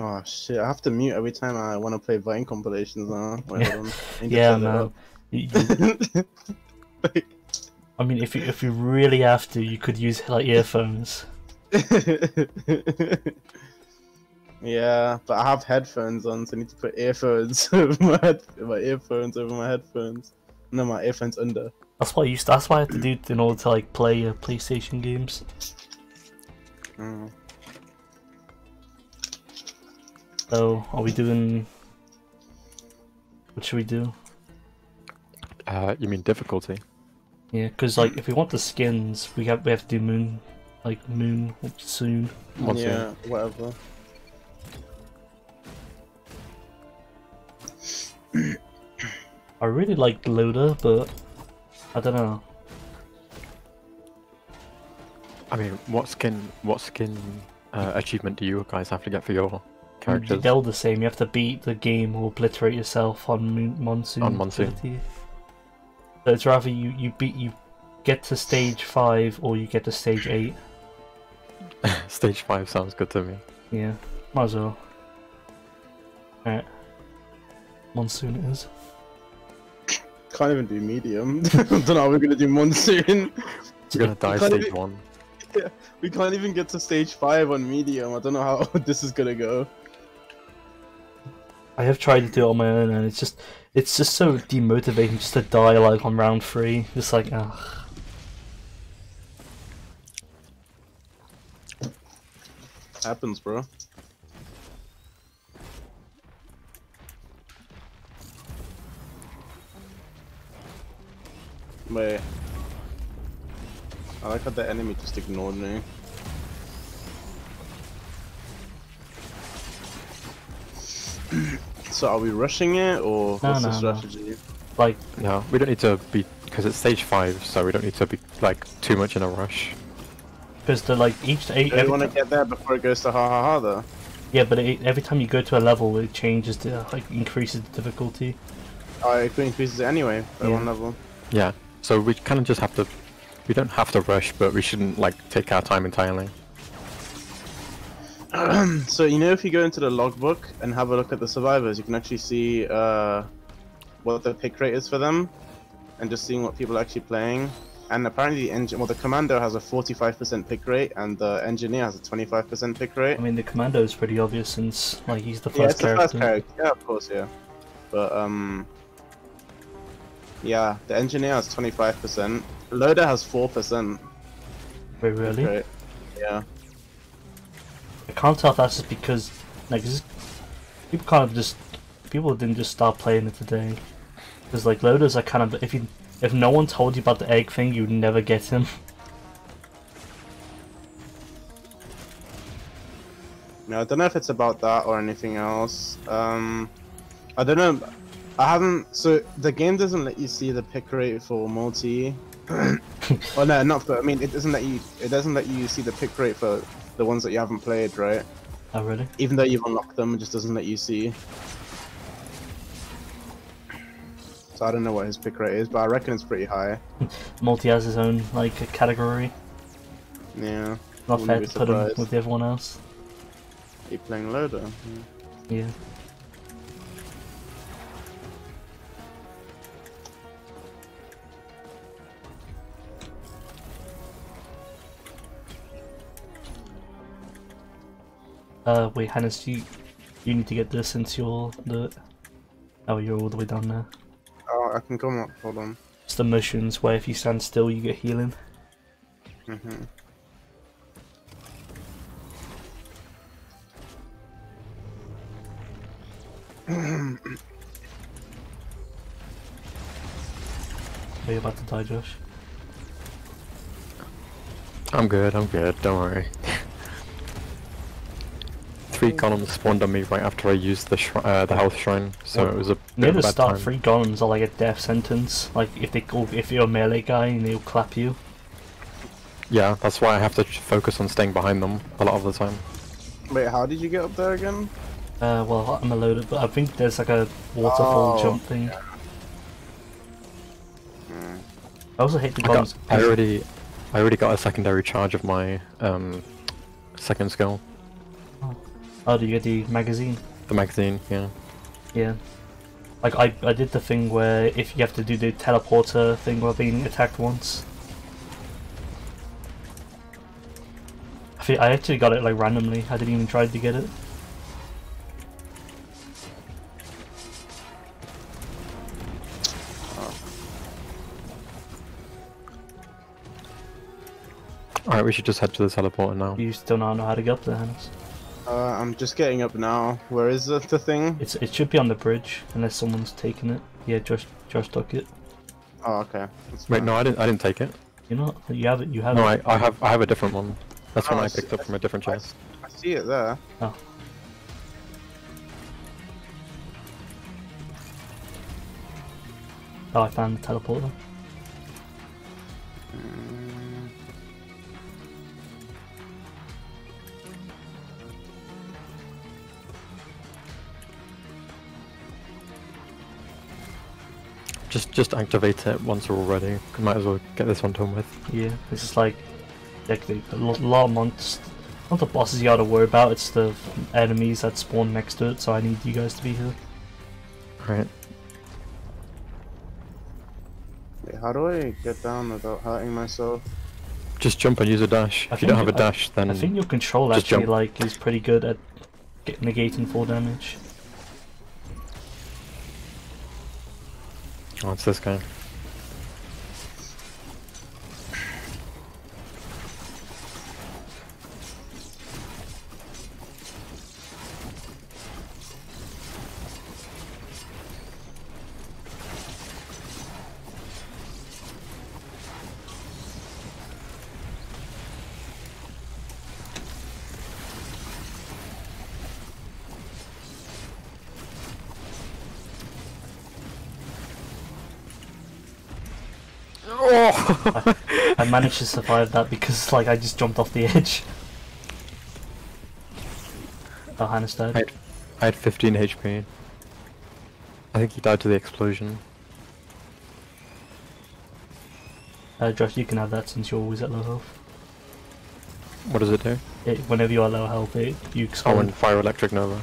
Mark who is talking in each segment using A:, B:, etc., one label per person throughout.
A: Oh shit! I have to mute every time I want to play Vine compilations now. Wait, hold. I
B: Yeah, man.
A: up.
B: You- you- I mean, if you if you really have to, you could use like earphones.
A: yeah, but I have headphones on, so I need to put earphones over my head, my earphones over my headphones. No, my earphones under.
B: That's what I used. that's what I had to do in order to like play uh, PlayStation games.
A: Mm.
B: So, are we doing? What should we do?
C: Uh, you mean difficulty?
B: Yeah, because like if we want the skins, we have we have to do moon, like moon soon.
C: Once you-
A: yeah, whatever.
B: I really like Loader, but I don't know.
C: I mean, what skin? What skin uh, achievement do you guys have to get for your characters?
B: They're all the same. You have to beat the game or obliterate yourself on moon, monsoon.
C: On Monsoon.
B: activity. So it's rather you you beat you get to stage five or you get to stage eight.
C: Stage five sounds good to me.
B: Yeah, might as well. Alright. Monsoon it is.
A: Can't even do medium. I don't know how we're gonna do monsoon.
C: You're gonna die stage
A: even-
C: one.
A: We can't even get to stage five on medium. I don't know how this is gonna go.
B: I have tried to do it on my own and it's just it's just so demotivating just to die like on round three. Just like ugh.
A: Happens, bro. Wait. I like how the enemy just ignored me. so are we rushing it or
B: No,
A: what's the
B: no, no.
A: strategy?
B: like
C: No, we don't need to be because it's stage five, so we don't need to be like too much in a rush.
B: because the like each eight
A: Do you want to get there before it goes to ha ha ha though?
B: yeah, but it, every time you go to a level, it changes the like increases the difficulty.
A: Oh, it increases it anyway by
B: Yeah.
A: one level.
C: Yeah. So we kind of just have to. We don't have to rush, but we shouldn't like take our time entirely.
A: so you know if you go into the logbook and have a look at the survivors, you can actually see uh, what the pick rate is for them, and just seeing what people are actually playing. And apparently the engine, well, the commando has a 45% pick rate, and the engineer has a 25% pick rate.
B: I mean, the commando is pretty obvious since like he's the
A: yeah,
B: first
A: it's the
B: character.
A: first character. Yeah, of course, yeah. But um, yeah, the engineer has 25%. Loader has 4%.
B: Wait, really?
A: Yeah.
B: I can't tell if that's just because like this, people kind of just people didn't just start playing it today. Because like loaders are kind of if you if no one told you about the egg thing, you'd never get him.
A: No, I don't know if it's about that or anything else. Um, I don't know. I haven't. So the game doesn't let you see the pick rate for multi. oh no, not for. I mean, it doesn't let you. It doesn't let you see the pick rate for the ones that you haven't played, right?
B: Oh really?
A: Even though you've unlocked them, it just doesn't let you see. So I don't know what his pick rate is, but I reckon it's pretty high.
B: Multi has his own like category.
A: Yeah.
B: Not fair to put him with everyone else.
A: Are You playing loader? Yeah.
B: Yeah. Uh, wait, Hannes, you you need to get this since you're the. Oh, you're all the way down there.
A: Oh, I can come up. Hold on.
B: It's the missions where if you stand still, you get healing.
A: hmm
B: Are you about to die, Josh?
C: I'm good. I'm good. Don't worry. Three columns spawned on me right after I used the shri- uh, the health shrine, so
B: Well,
C: it was a
B: Near
C: bit
B: the
C: of a bad
B: start,
C: time.
B: three golems are like a death sentence. Like if they go, if you're a melee guy and they'll clap you.
C: Yeah, that's why I have to focus on staying behind them a lot of the time.
A: Wait, how did you get up there again?
B: Uh, well, I'm a loader, but I think there's like a waterfall
A: Oh,
B: jump thing.
A: Hmm.
B: I also hate the
C: I, got. I already, I already got a secondary charge of my um, second skill.
B: Oh, do you get the magazine?
C: The magazine, yeah.
B: Yeah. Like I, I did the thing where if you have to do the teleporter thing while being attacked once. I think I actually got it like randomly. I didn't even try to get it.
C: Alright, we should just head to the teleporter now.
B: You still not know how to get up there, Hannes.
A: Uh, I'm just getting up now. Where is the, the thing?
B: It's it should be on the bridge unless someone's taken it. Yeah, Josh Josh took it.
A: Oh, okay. That's
C: Wait,
A: fine.
C: no, I didn't. I didn't take it.
B: You know you have it. You have
C: No,
B: it.
C: I, I have. I have a different one. That's one
A: Oh,
C: I
A: I see-
C: picked up from a different
A: I
C: chest.
A: I see it there.
B: Oh. Oh, I found the teleporter.
A: Mm,
C: Just, just activate it once we're all ready. Might as well get this one done with.
B: Yeah, this is like, like the, a lot of monsters. Not the bosses you gotta worry about. It's the enemies that spawn next to it. So I need you guys to be here.
C: Alright.
A: Wait, how do I get down without hurting myself?
C: Just jump and use a dash.
B: I
C: if you don't have a dash, then
B: I think your control
C: just
B: actually
C: jump.
B: like is pretty good at get, negating full damage.
C: Oh, it's this guy. Oh!
B: I managed to survive that because like I just jumped off the edge. Oh, Hannes' dead.
C: I had, I had 15 HP. I think he died to the explosion.
B: Uh, Josh, you can have that since you're always at low health.
C: What does it do?
B: It, whenever you're at low health, it, you
C: Oh,
B: explode.
C: and fire electric nova.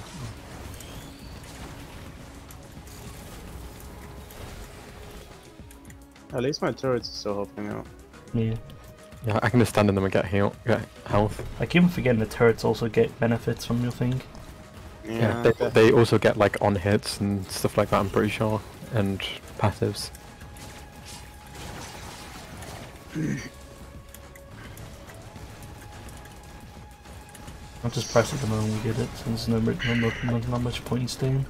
A: At least my turrets are still helping out.
B: Yeah.
C: Yeah, I can just stand in them and get heal, get health.
B: I keep on forgetting the turrets also get benefits from your thing.
A: Yeah,
C: Yeah, they,
A: def-
C: they also get like on hits and stuff like that. I'm pretty sure, and passives.
B: I'll just press it the moment we get it, since there's no, no, no, no, not much point in staying.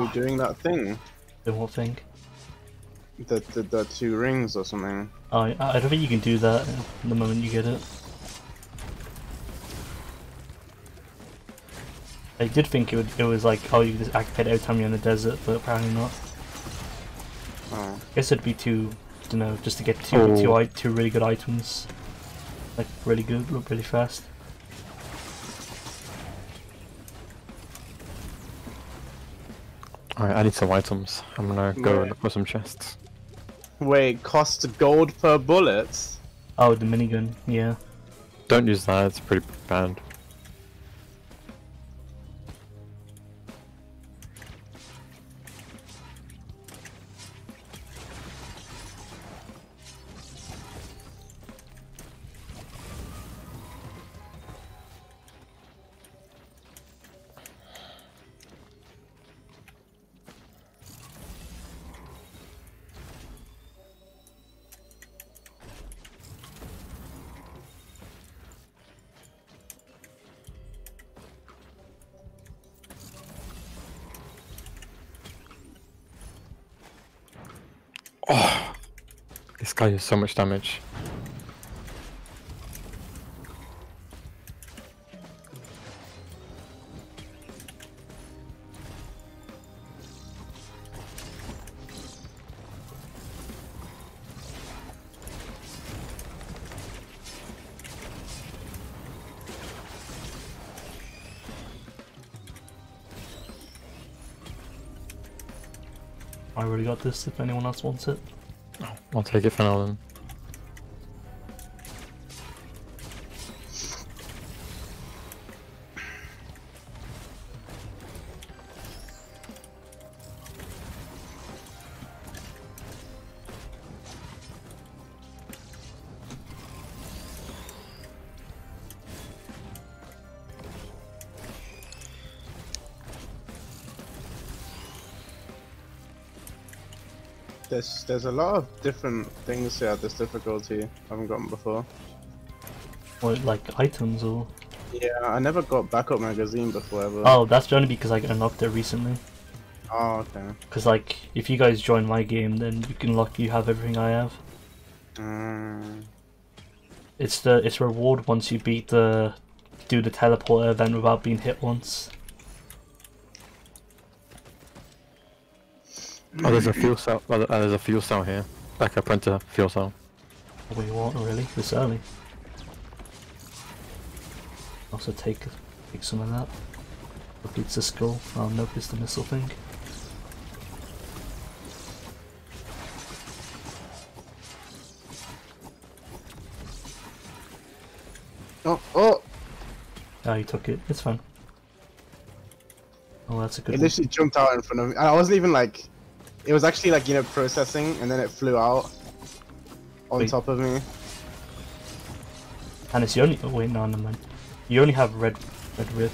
A: We doing that thing?
B: The whole thing.
A: The, the, the two rings or something?
B: Oh, I, I don't think you can do that the moment you get it. I did think it, would, it was like, oh, you just activate every time you're in the desert, but apparently not.
A: Oh.
B: I guess it'd be too, I don't know, just to get two,
C: Oh.
B: two, two really good items. Like, really good, look really fast.
C: Alright, I need some items. I'm gonna go
A: Right.
C: look for some chests.
A: Wait, costs gold per bullet?
B: Oh, the minigun, yeah.
C: Don't use that. It's pretty bad. So much damage.
B: I already got this if anyone else wants it.
C: I'll take it for now then.
A: There's there's a lot of different things here at this difficulty I haven't gotten before.
B: Or like items or.
A: Yeah, I never got backup magazine before ever.
B: Oh, that's only because I got unlocked it recently.
A: Oh, okay.
B: Because like, if you guys join my game, then you can lock. You have everything I have.
A: Mm,
B: It's the it's reward once you beat the do the teleporter event without being hit once.
C: Oh, there's a fuel cell. Oh, uh, there's a fuel cell here, like a printer fuel cell.
B: Wait, what? Really? This early? Also take take some of that. Look, it's a skull. Oh nope, it's the missile thing.
A: Oh, oh!
B: Oh, you took it. It's fine. Oh, that's a good
A: It
B: one.
A: literally jumped out in front of me. I wasn't even like. It was actually like, you know, processing, and then it flew out on
B: Wait.
A: top of me.
B: And it's the only. Oh, wait, no, no mind. You only have red, red whip.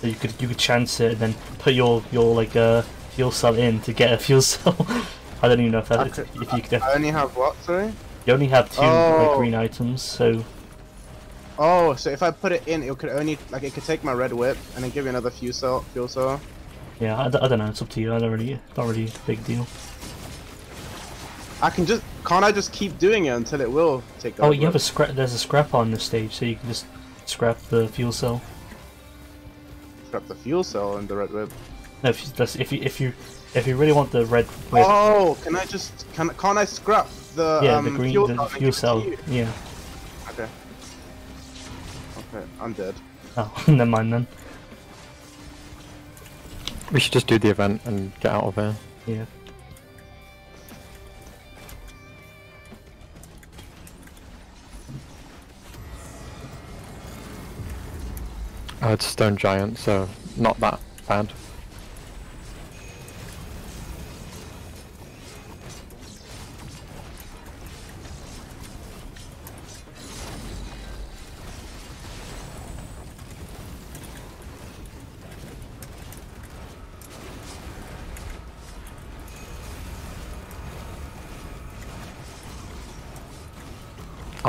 B: So you could you could chance it and then put your your like uh fuel cell in to get a fuel cell. I don't even know if that
A: I
B: if you could.
A: I only have what, sorry?
B: You only have two like,
A: Oh.
B: green items, so
A: Oh, so if I put it in, it could only, like, it could take my red whip and then give me another fuel cell. Fuel cell.
B: Yeah. I don't know. It's up to you. I don't really not really a big deal.
A: I can just, can't I just keep doing it until it will take
B: Oh,
A: over?
B: you have a scrap. There's a scrap on this stage, so you can just scrap the fuel cell.
A: Scrap the fuel cell and the red whip.
B: No, if you, that's, if you if you if you really want the red whip,
A: Oh, can I just, can, can't I scrap the,
B: yeah,
A: um,
B: the green
A: fuel
B: the
A: cell
B: fuel
A: give it to
B: cell, yeah.
A: Okay. Okay, I'm dead.
B: Oh, never mind then.
C: We should just do the event and get out of here.
B: Yeah.
C: Uh, it's stone giant, so not that bad.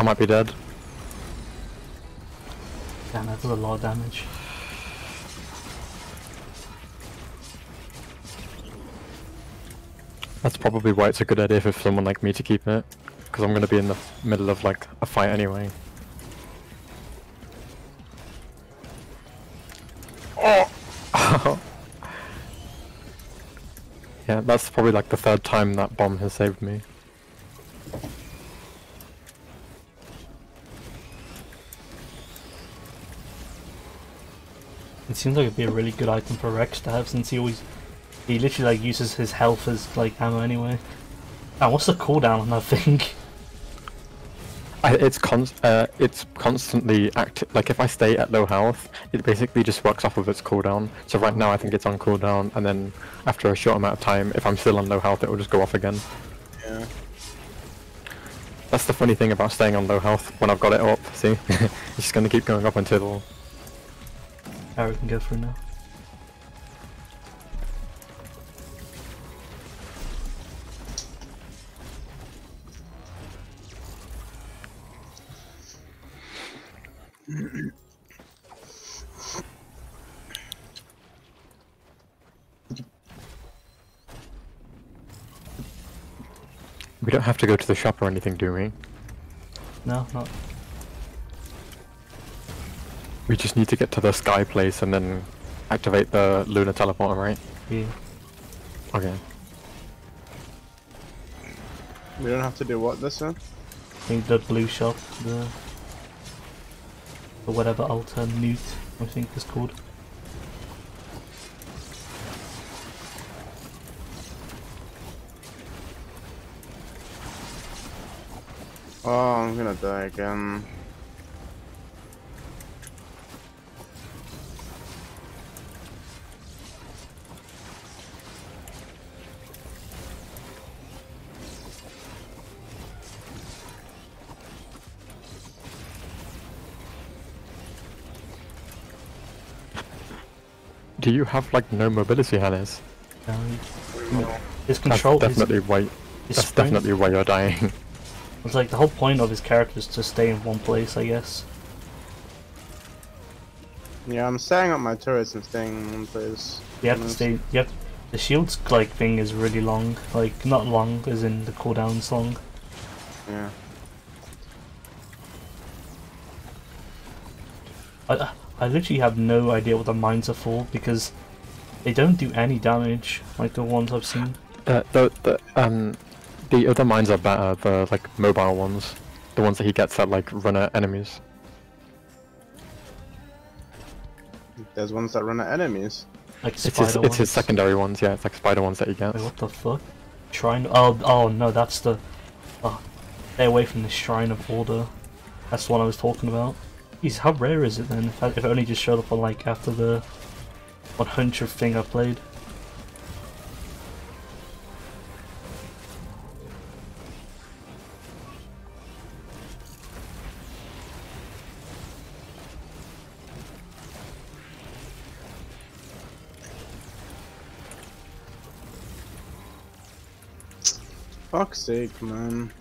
C: Might be dead.
B: Damn, that does a lot of damage.
C: That's probably why it's a good idea for someone like me to keep it, because I'm going to be in the middle of like a fight anyway. Oh! yeah, that's probably like the third time that bomb has saved me.
B: It seems like it'd be a really good item for Rex to have since he always he literally like uses his health as like ammo anyway. And what's the cooldown on that thing?
C: I, it's con- uh, it's constantly active. Like if I stay at low health, it basically just works off of its cooldown. So right now I think it's on cooldown, and then after a short amount of time, if I'm still on low health, it will just go off again.
A: Yeah.
C: That's the funny thing about staying on low health when I've got it up. See, it's just gonna keep going up until.
B: Alright, we can go through now.
C: We don't have to go to the shop or anything, do we?
B: No, not
C: we just need to get to the sky place and then activate the lunar teleporter, right?
B: Yeah.
C: Okay.
A: We don't have to do what this one?
B: I think the blue shop, the. the whatever altar newt, I think it's called.
A: Oh, I'm gonna die again.
C: Do you have like no mobility, Hannes?
B: Um,
A: No.
B: his
C: That's
B: control is.
C: definitely why.
B: his
C: That's
B: sprint-
C: definitely why you're dying.
B: It's like the whole point of his character is to stay in one place, I guess.
A: Yeah, I'm setting up my turrets and staying in one place.
B: You have to stay. You have the shield's like thing is really long. Like not long, as in the cooldown's long.
A: Yeah.
B: I I literally have no idea what the mines are for because they don't do any damage like the ones I've seen.
C: Uh, the the um the other mines are better. The like mobile ones, the ones that he gets that like run at enemies.
A: There's ones that run at enemies.
B: Like
C: It's his
B: ones.
C: it's his secondary ones. Yeah, it's like spider ones that he gets.
B: Wait, what the fuck? Shrine. Oh, oh no, that's the. Oh, stay away from the Shrine of Order. That's the one I was talking about. Jeez, how rare is it then? If, I, if it only just showed up on like after the 100th thing I played.
A: Fuck's sake, man.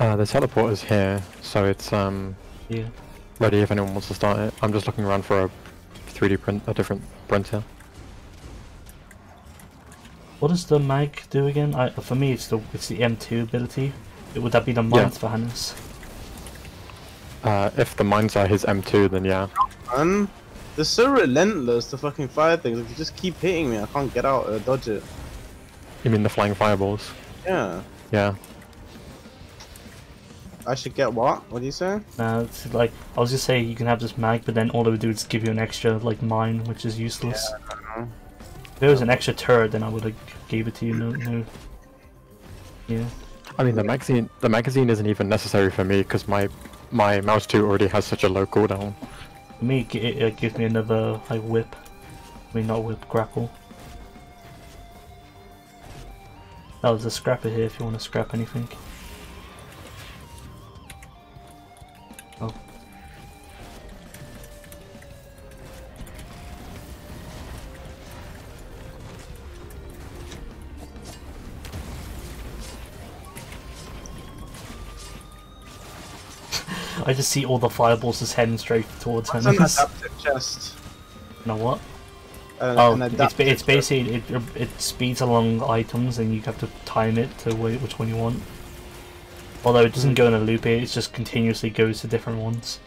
C: Uh, the teleporter's here, so it's um
B: Yeah.
C: ready if anyone wants to start it. I'm just looking around for a 3D print, a different printer.
B: What does the mag do again? I, for me, it's the it's the M2 ability. Would that be the month for Hannes?
C: Uh, if the mines are his M2, then yeah.
A: Man, they're so relentless, the fucking fire things. Like, they just keep hitting me. I can't get out or dodge it.
C: You mean the flying fireballs?
A: Yeah.
C: Yeah.
A: I should get what? What do you say?
B: No, it's like I was just saying you can have this mag, but then all it would do is give you an extra like mine, which is useless.
A: I don't know.
B: If it was an extra turret, then I would have gave it to you. No, no. Yeah.
C: I mean the magazine. The magazine isn't even necessary for me because my my mouse 2 already has such a low cooldown.
B: For me, it, it, it gives me another like whip. I mean, not whip, grapple. Oh, there's a scrapper here if you want to scrap anything. I just see all the fireballs just heading straight towards
A: It's an
B: Hannes.
A: adaptive chest.
B: You know what?
A: Uh,
B: Oh,
A: an
B: it's, it's basically it, it speeds along items and you have to time it to wh- which one you want. Although it doesn't go in a loop, it just continuously goes to different ones.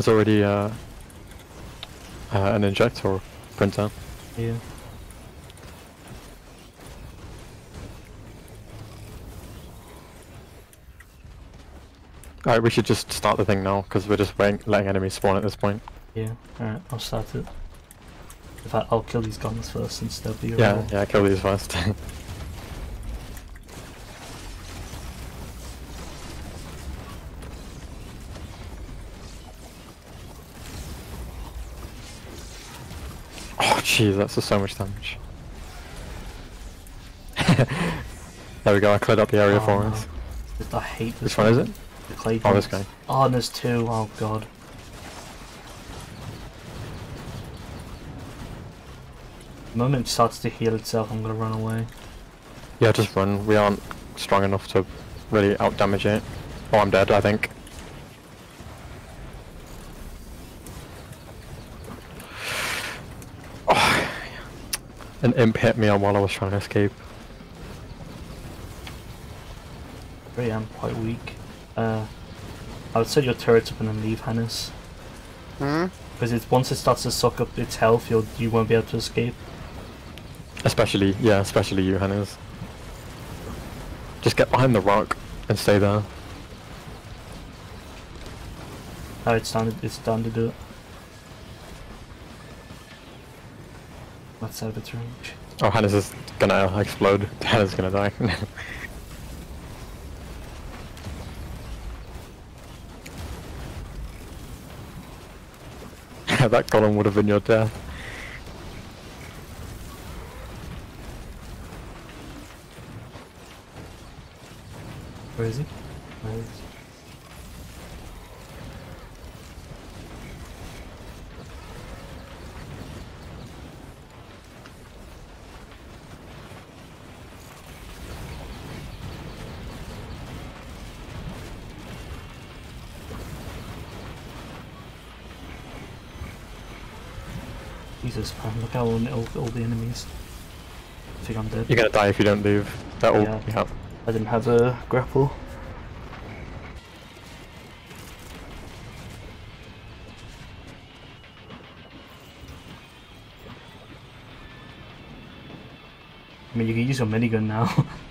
C: There's already uh, uh an injector printer.
B: Yeah.
C: Alright, we should just start the thing now because we're just waiting, letting enemies spawn at this point.
B: Yeah. Alright, I'll start it. In fact, I'll kill these guns first since they'll be
C: Yeah, yeah, kill these first. Oh jeez, that's just so much damage. there we go, I cleared up the area
B: Oh,
C: for
B: no.
C: us.
B: I hate this
C: Which one is it?
B: The clay
C: Oh, this guy.
B: Oh, and there's two. Oh god. The moment it starts to heal itself, I'm gonna run away.
C: Yeah, just run. We aren't strong enough to really out damage it. Oh, I'm dead, I think. An imp hit me while I was trying to escape.
B: I am quite weak. Uh, I would set your turrets up and then leave Hannes.
A: Hmm?
B: Because it's once it starts to suck up its health, you'll, you won't be able to escape.
C: Especially, yeah, especially you, Hannes. Just get behind the rock and stay there.
B: Oh, it's time to, it's time to do it. That's out of its range.
C: Oh, Hannes is gonna explode. Hannes is gonna die. that golem would have been your death.
B: Where is he? Where is he? Jesus, man, look how all, all, all the enemies. I think I'm dead.
C: You're gonna die if you don't leave. That will,
B: Yeah.
C: yeah.
B: I didn't have a grapple. I mean, you can use your minigun now.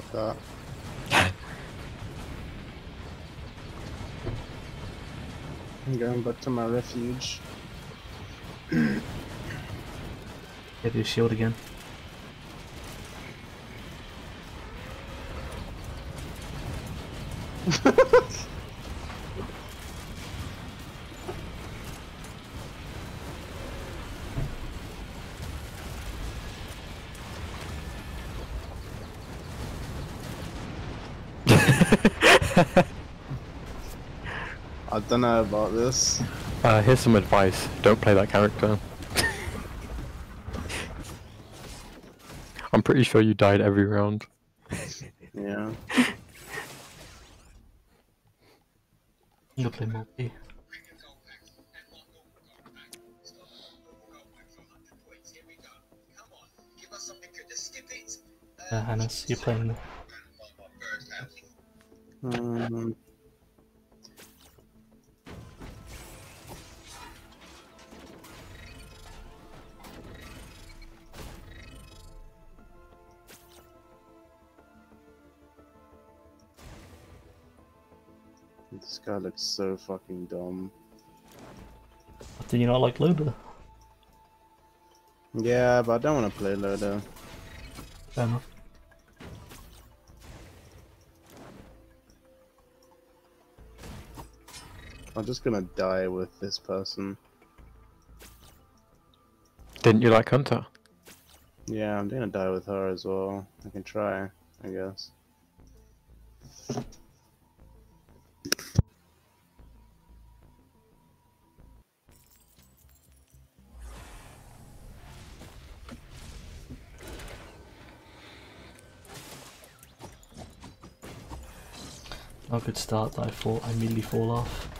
A: Fuck that. I'm going back to my refuge.
B: Get your shield again.
A: I don't know about this.
C: Uh, here's some advice. Don't play that character. I'm pretty sure you died every round.
A: Yeah.
B: I'm gonna play multi. Uh, Hannes, you're playing.
A: Um, this guy looks so fucking dumb.
B: Do you not like Loader?
A: Yeah, but I don't want to play Loader.
B: Fair enough.
A: I'm just gonna die with this person.
C: Didn't you like Hunter?
A: Yeah, I'm gonna die with her as well. I can try, I guess.
B: Good start that I I immediately fall off.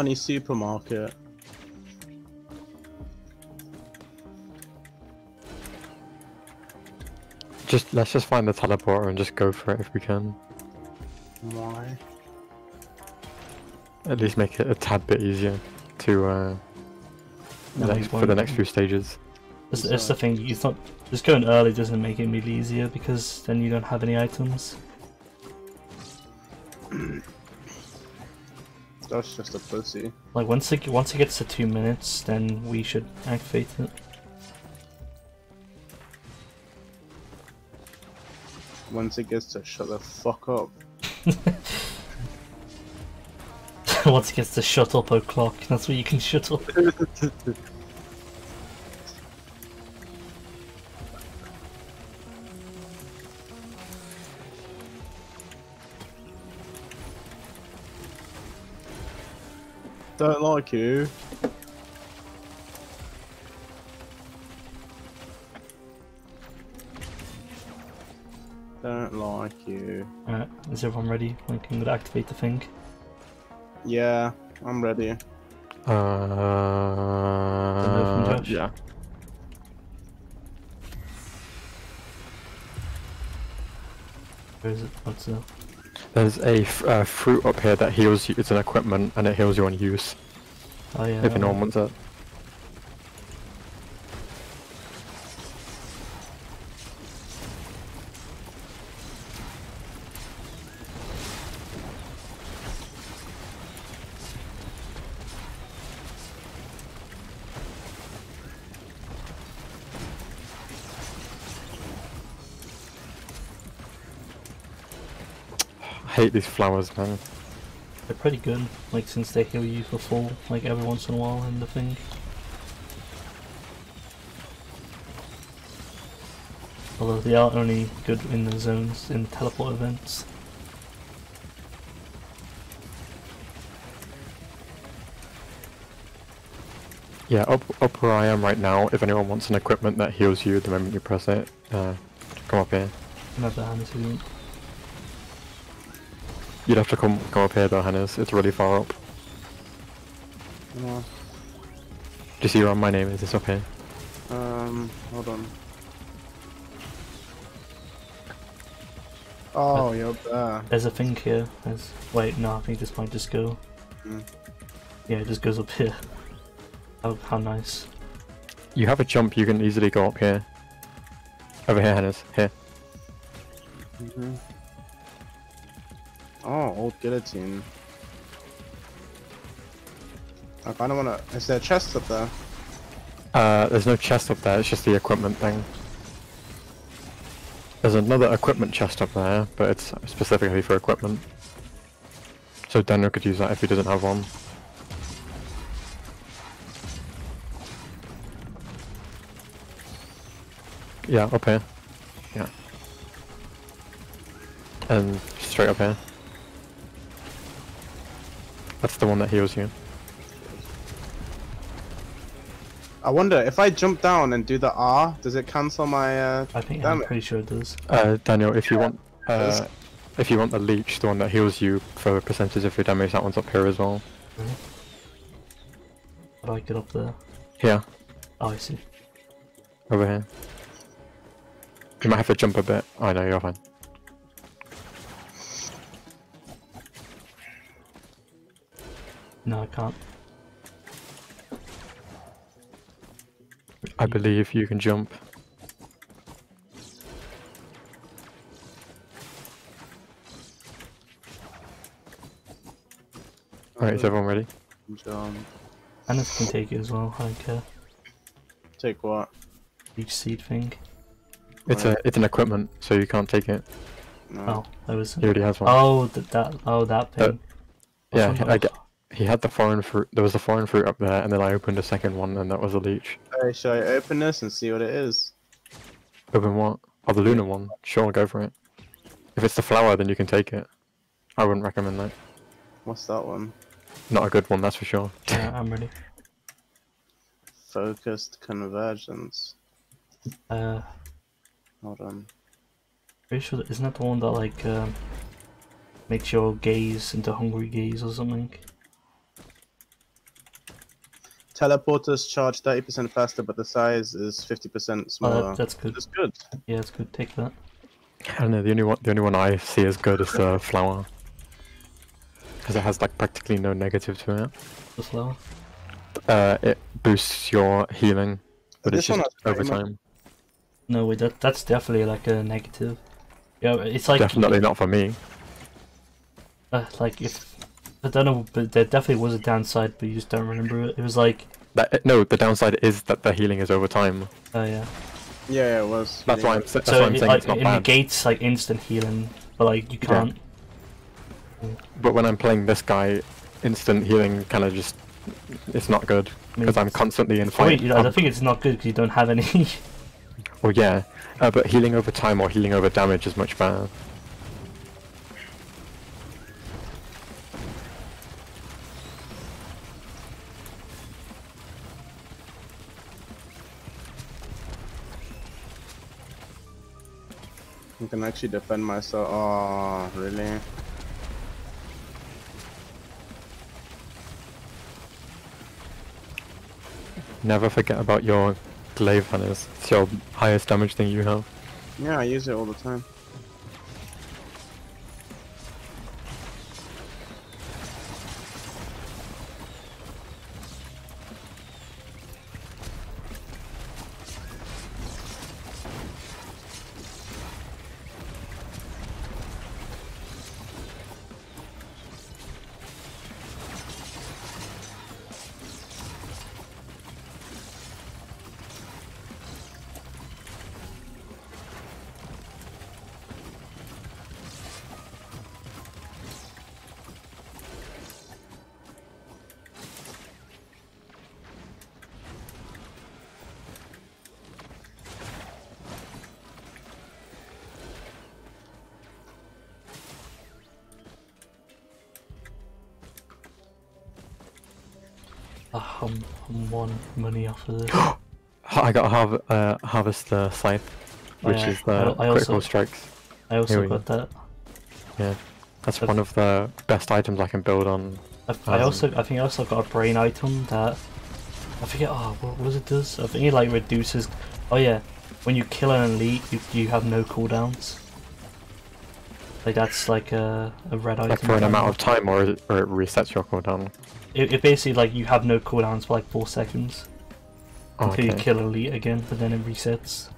A: Money supermarket.
C: Just let's just find the teleporter and just go for it if we can.
A: Why?
C: At least make it a tad bit easier to uh,
B: No,
C: next, for the next few stages.
B: It's, it's the thing. You thought just going early doesn't make it really easier because then you don't have any items.
A: That's just a pussy.
B: Like once it once it gets to two minutes, then we should activate it.
A: Once it gets to shut the fuck up.
B: once it gets to shut up o'clock, that's where you can shut up.
A: Don't like you. Don't like you.
B: Alright, is everyone ready? Like I'm activate the thing.
A: Yeah, I'm ready.
C: Uh,
B: Josh?
C: yeah.
B: Where is it? What's it?
C: There's a f- uh, fruit up here that heals you. It's an equipment and it heals you on use.
B: Oh yeah.
C: if anyone wants it. Hate these flowers, man.
B: They're pretty good. Like since they heal you for full, like every once in a while in the thing. Although they are only good in the zones in teleport events.
C: Yeah, up up where I am right now. If anyone wants an equipment that heals you the moment you press it, uh, come up here.
B: Another Hannes
C: You'd have to come come up here though, Hannes. It's really far up.
A: No.
C: Do you see where my name is? It's up here.
A: Um, hold on. Oh, you're there.
B: There's a thing here. There's wait, no, I think this might just go.
A: Hmm.
B: Yeah, it just goes up here. Oh, how nice.
C: You have a jump. You can easily go up here. Over here, Hannes. Here.
A: hmm Oh, old guillotine. I kinda wanna. Is there a chest up there?
C: Uh, there's no chest up there. It's just the equipment thing. There's another equipment chest up there, but it's specifically for equipment. So Daniel could use that if he doesn't have one. Yeah, up here. Yeah. And straight up here. That's the one that heals you.
A: I wonder if I jump down and do the R, does it cancel my uh,
B: I think I'm pretty sure it does.
C: Uh, Daniel, if you want, uh, if you want the leech, the one that heals you for a percentage of your damage, that one's up here as well.
B: How do I get up there?
C: Here,
B: Oh, I see.
C: over here. You might have to jump a bit. I know you're fine.
B: No, I can't.
C: I believe you can jump. Alright, is everyone ready?
A: Jump.
B: Hannes can take it as well. I don't care.
A: Take what?
B: Each seed thing.
C: It's
A: Right.
C: a it's an equipment, so you can't take it.
A: No.
B: Oh, that was.
C: He already has one.
B: Oh, that, that. Oh, that
C: Uh,
B: thing.
C: yeah,
B: Which one?
C: I get. He had the foreign fruit. There was a foreign fruit up there, and then I opened a second one, and that was a leech.
A: Hey, shall I open this and see what it is?
C: Open what? Oh, the lunar one. Sure, go for it. If it's the flower, then you can take it. I wouldn't recommend that.
A: What's that one?
C: Not a good one, that's for sure.
B: Yeah, I'm ready.
A: Focused convergence.
B: Uh,
A: Hold on.
B: pretty sure that, isn't that the one that like um, makes your gaze into hungry gaze or something?
A: Teleporters charge 30% faster, but the size is 50%
B: Oh,
A: smaller.
B: that, that's good.
A: That's good.
B: Yeah, it's good. Take that.
C: I don't know. The only one, the only one I see as good is the flower, because it has like practically no negative to it.
B: The flower.
C: Uh, it boosts your healing, but
A: This
C: it's just
A: has pretty
C: over
A: much-
C: time.
B: No, wait, that that's definitely like a negative. Yeah, it's like
C: Definitely not for me.
B: uh, like if I don't know, but there definitely was a downside, but you just don't remember it. It was like,
C: That no, the downside is that the healing is over time.
B: oh yeah.
A: Yeah, yeah, it was.
C: That's why I'm. That's
B: so
C: why I'm
B: it,
C: saying
B: like
C: it's not
B: it
C: bad.
B: negates like instant healing, but like you can't.
C: But when I'm playing this guy, instant healing kind of just it's not good because I'm constantly in fight.
B: wait, I don't think it's not good because you don't have any.
C: Well, yeah, uh, but healing over time or healing over damage is much better.
A: I can actually defend myself. Oh, really?
C: Never forget about your glaive hunters. It's your highest damage thing you have.
A: Yeah, I use it all the time.
B: Money off of this.
C: I got har- uh, harvest the scythe, which
B: Yeah,
C: is the
B: I- I
C: critical
B: also-
C: strikes.
B: I also
C: we
B: got that.
C: Yeah, that's
B: That's-
C: one of the best items I can build on.
B: I, I
C: Um,
B: also I think I also got a brain item that I forget. Oh, what, what does it does? I think it like reduces. Oh yeah, when you kill an elite, you you have no cooldowns. Like that's like a a red item.
C: Like for an amount of time, or, it, or it resets your cooldown.
B: It, it basically like you have no cooldowns for like four seconds
C: Oh,
B: until you
C: okay.
B: kill elite again, but then it resets.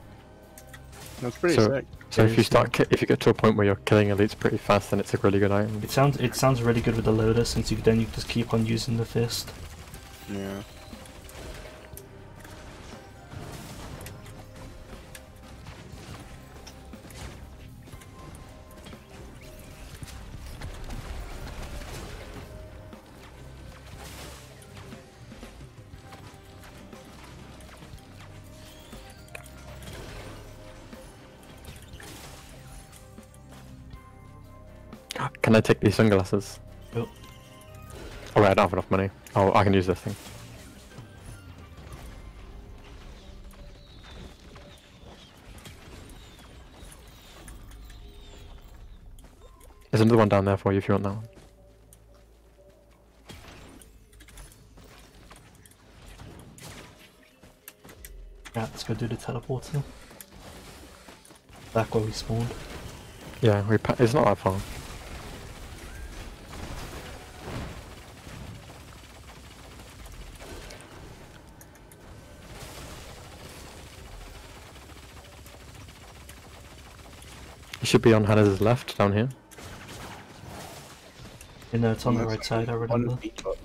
A: That's pretty
C: So-
A: sick.
C: So if you start, ki- if you get to a point where you're killing elites pretty fast, then it's a really good item.
B: It sounds it sounds really good with the loader since you then you just keep on using the fist.
A: Yeah.
C: Can I take these sunglasses?
B: Yep.
C: Oh wait, I don't have enough money. Oh, I can use this thing. There's another one down there for you if you want that one.
B: Yeah, let's go do the teleporter. Back where we spawned.
C: Yeah, we pa- it's not that far. Should be on Hannes' left down here.
B: You know, it's on the right side, I remember.
A: peacock.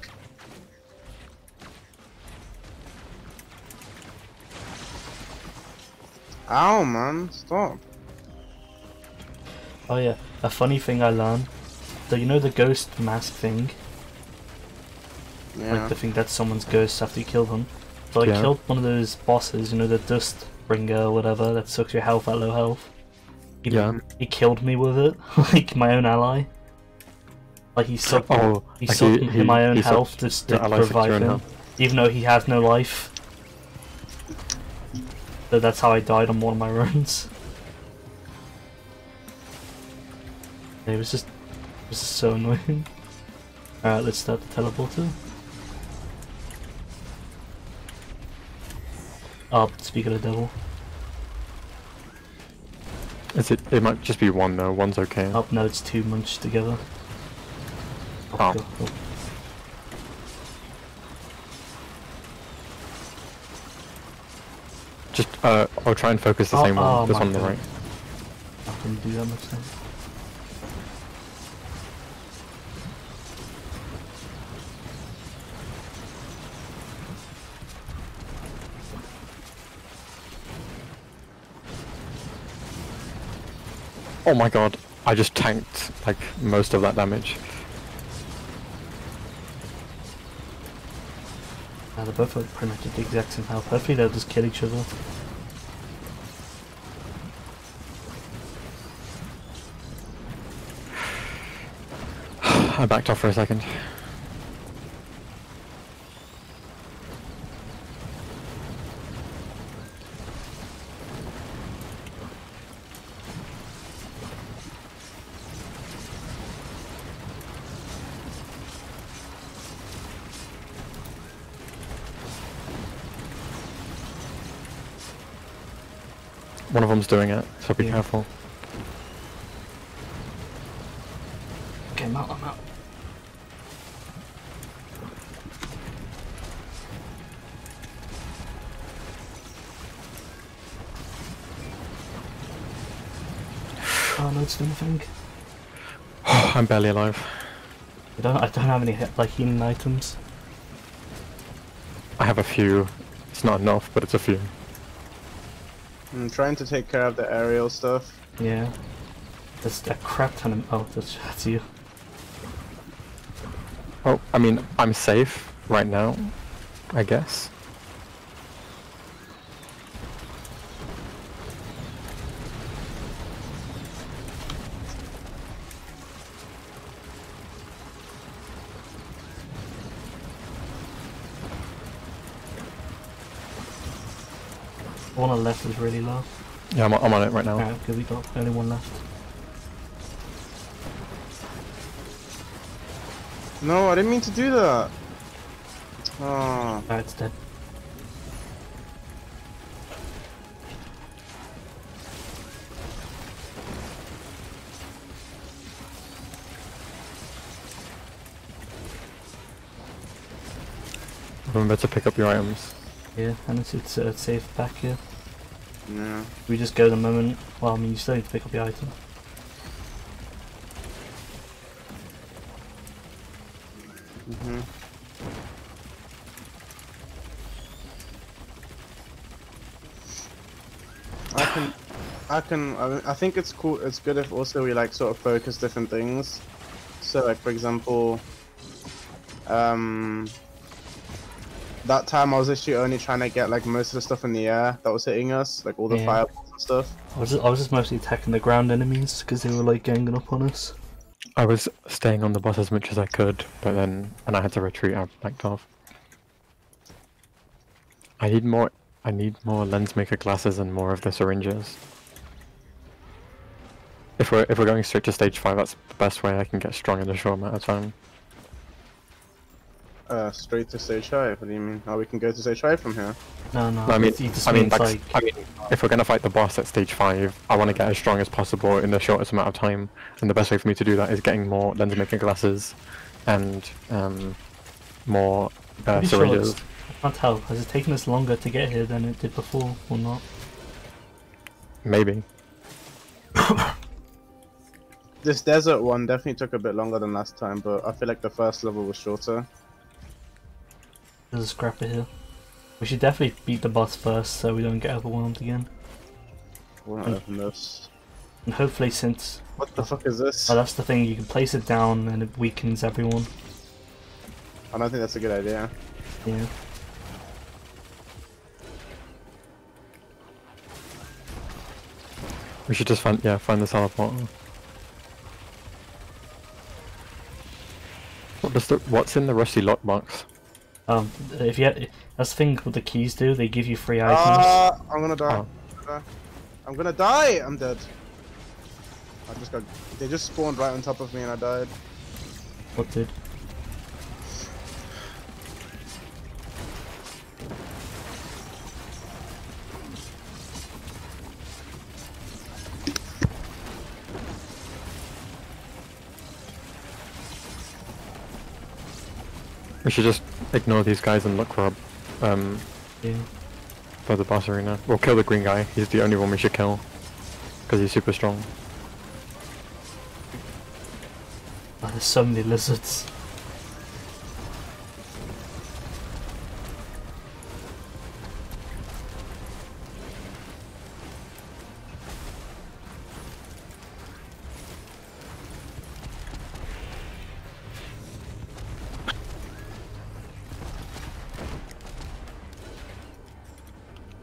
A: Ow, man, stop.
B: Oh yeah, a funny thing I learned. So you know the ghost mask thing?
A: Yeah.
B: Like the thing that someone's ghost after you kill them. So I
C: Yeah.
B: killed one of those bosses, you know, the dust bringer or whatever that sucks your health at low health. He,
C: Yeah.
B: He killed me with it, like my own ally. Like he sucked,
C: Oh,
B: he
C: like
B: sucked
C: he-
B: my own
C: he
B: health just to
C: ally sucked your
B: revive him, even though he has no life. So that's how I died on one of my runs. It was just, it was just so annoying. Alright, let's start the teleporter. Oh, speak of the devil.
C: Is it? It might just be one though. One's okay.
B: Oh, no, it's two munched together.
C: Oh.
B: cool.
C: Just uh, I'll try and focus the
B: Oh,
C: same one.
B: oh
C: this one on the right.
B: I do that much sense.
C: Oh my god! I just tanked like most of that damage.
B: Yeah, they're both like pretty much at the exact same health. Hopefully they'll just kill each other.
C: I backed off for a second. Doing it, so be
B: Yeah.
C: careful.
B: Okay, I'm out, I'm out. Oh no, it's doing nothing.
C: I'm barely alive.
B: I don't, I don't have any like healing items.
C: I have a few. It's not enough, but it's a few.
A: I'm trying to take care of the aerial stuff.
B: Yeah. There's a crap ton of. Oh, that's, that's you.
C: Oh, I mean, I'm safe right now, I guess.
B: One on the left is really low.
C: Yeah, I'm, I'm on it right now.
B: Alright, good, we got only one left.
A: No, I didn't mean to do that. Oh,
B: Alright, it's dead.
C: Remember to pick up your items.
B: Yeah, and it's, it's uh, safe back here.
A: Yeah.
B: We just go the moment. Well, I mean, you still need to pick up your item.
A: hmm I can, I can. I think it's cool. It's good if also we like sort of focus different things. So, like for example, um, that time I was actually only trying to get like most of the stuff in the air that was hitting us, like all the
B: Yeah.
A: fireballs and stuff.
B: I was just, I was just mostly attacking the ground enemies because they were like ganging up on us.
C: I was staying on the boss as much as I could, but then and I had to retreat, I backed off. I need more. I need more lens maker glasses and more of the syringes. If we're if we're going straight to stage five, that's the best way I can get strong in a short amount of time.
A: Uh, straight to stage five. What do you mean? Oh, we can go to stage five from here.
B: No, no.
C: No, I mean, I mean, like,
B: like,
C: I mean, if we're gonna fight the boss at stage five, I want to get as strong as possible in the shortest amount of time, and the best way for me to do that is getting more lens making glasses, and um, more uh,
B: Pretty sure. I can't tell. Has it taken us longer to get here than it did before, or not?
C: Maybe.
A: This desert one definitely took a bit longer than last time, but I feel like the first level was shorter.
B: There's a scrapper here. We should definitely beat the boss first, so we don't get overwhelmed again.
A: I wanna open this.
B: And hopefully, since
A: What the fuck is this?
B: oh, that's the thing, you can place it down and it weakens everyone.
A: I don't think that's a good idea.
B: Yeah.
C: We should just find yeah find the teleporter. What does the what's in the rusty lockbox?
B: Um, if you that's the thing what the keys do. They give you free items.
A: Ah, I'm gonna die.
C: Oh.
A: I'm gonna die. I'm dead. I just got. They just spawned right on top of me and I died.
B: What did?
C: We should just ignore these guys and look for a, um
B: Yeah.
C: for the boss arena. We'll kill the green guy. He's the only one we should kill because he's super strong.
B: Oh, there's so many lizards.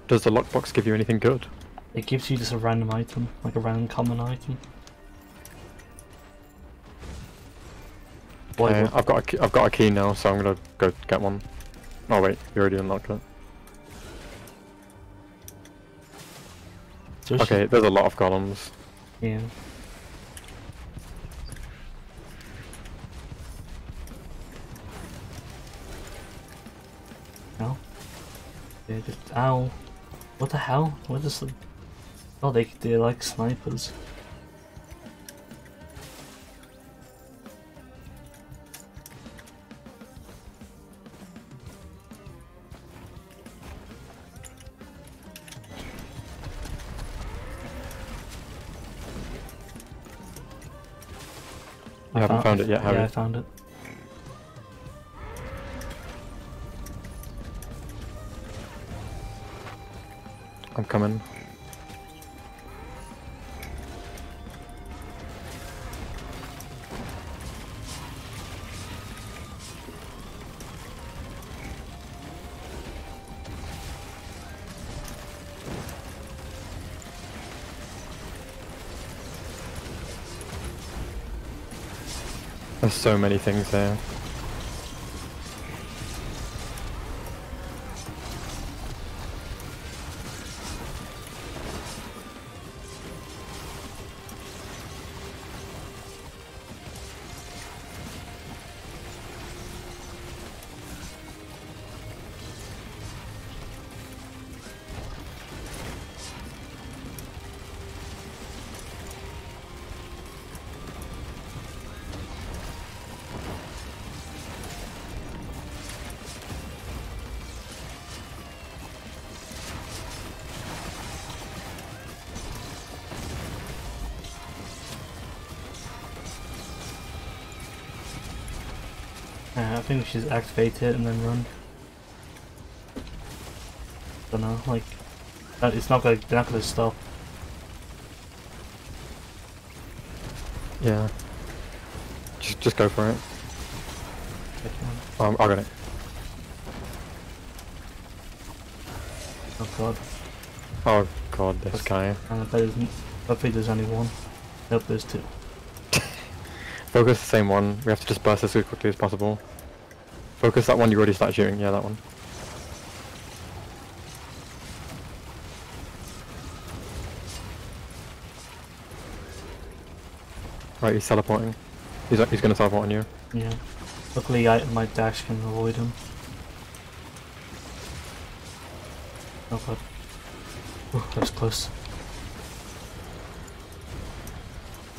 C: Does the lockbox give you anything good?
B: It gives you just a random item, like a random common item. Why
C: Uh, I've got a key, I've got a key now, so I'm gonna go get one. Oh wait, you already unlocked it.
B: so it's
C: Okay, there's a lot of columns.
B: Yeah. Ow. Yeah, just, ow. What the hell? What is the... Oh, they, they're like snipers.
C: You haven't found it yet, have
B: yeah,
C: you?
B: I found it.
C: Coming. There's so many things there.
B: I should activate it and then run. Don't know, like, it's not gonna, they're not gonna stop.
C: Yeah. Just, just go for it. Um, I got it.
B: Oh god,
C: Oh god, this
B: That's-
C: guy.
B: I bet there's, hopefully there's only one. Nope, there's two.
C: Focus the same one. We have to just burst this as quickly as possible. Focus that one you already started shooting. Yeah, that one. Right, he's teleporting. He's he's gonna teleport on you.
B: Yeah. Luckily I, my dash can avoid him. Oh god. Ooh, that was close.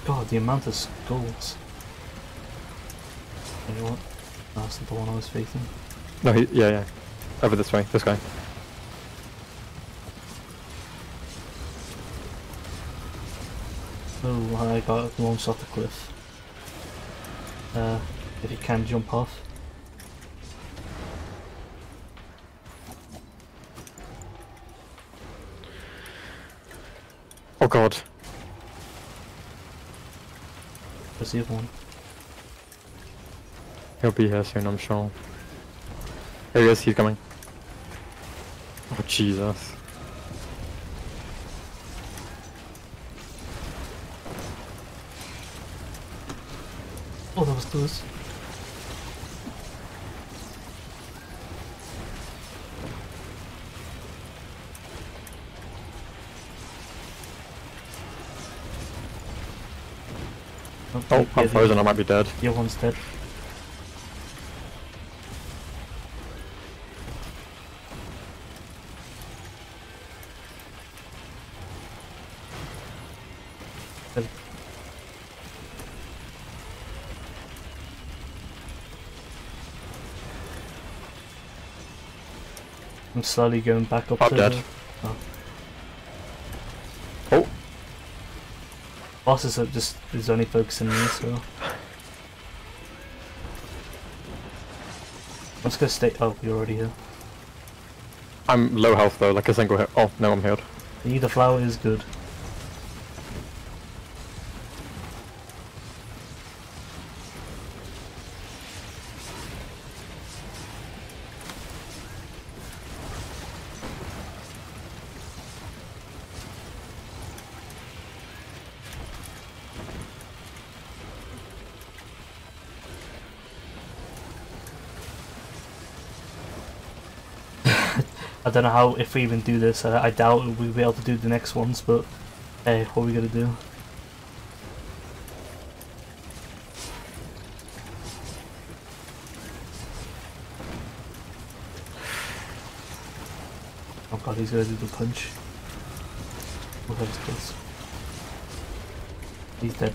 B: God, the amount of skulls. You know what? That's the one I was facing.
C: No, he yeah yeah. Over this way. This guy.
B: Oh, I got launched off the cliff. Uh, if you can jump off.
C: Oh god.
B: Where's the other one?
C: He'll be here soon, I'm sure. There he is. He's coming. Oh Jesus.
B: Oh, that was close.
C: Oh, I'm frozen. I might be dead.
B: Other one's. Dead. Slowly going back up
C: I'm
B: to
C: dead.
B: the oh.
C: Oh,
B: bosses are just is only focusing on me, so let's go stay oh you're already here.
C: I'm low health though, like a single hit. Oh, no, I'm healed.
B: The flower is good. I don't know how if we even do this. I, I doubt we'll be able to do the next ones, but hey, what are we gonna do? Oh god, he's gonna do the punch. Close. He's dead.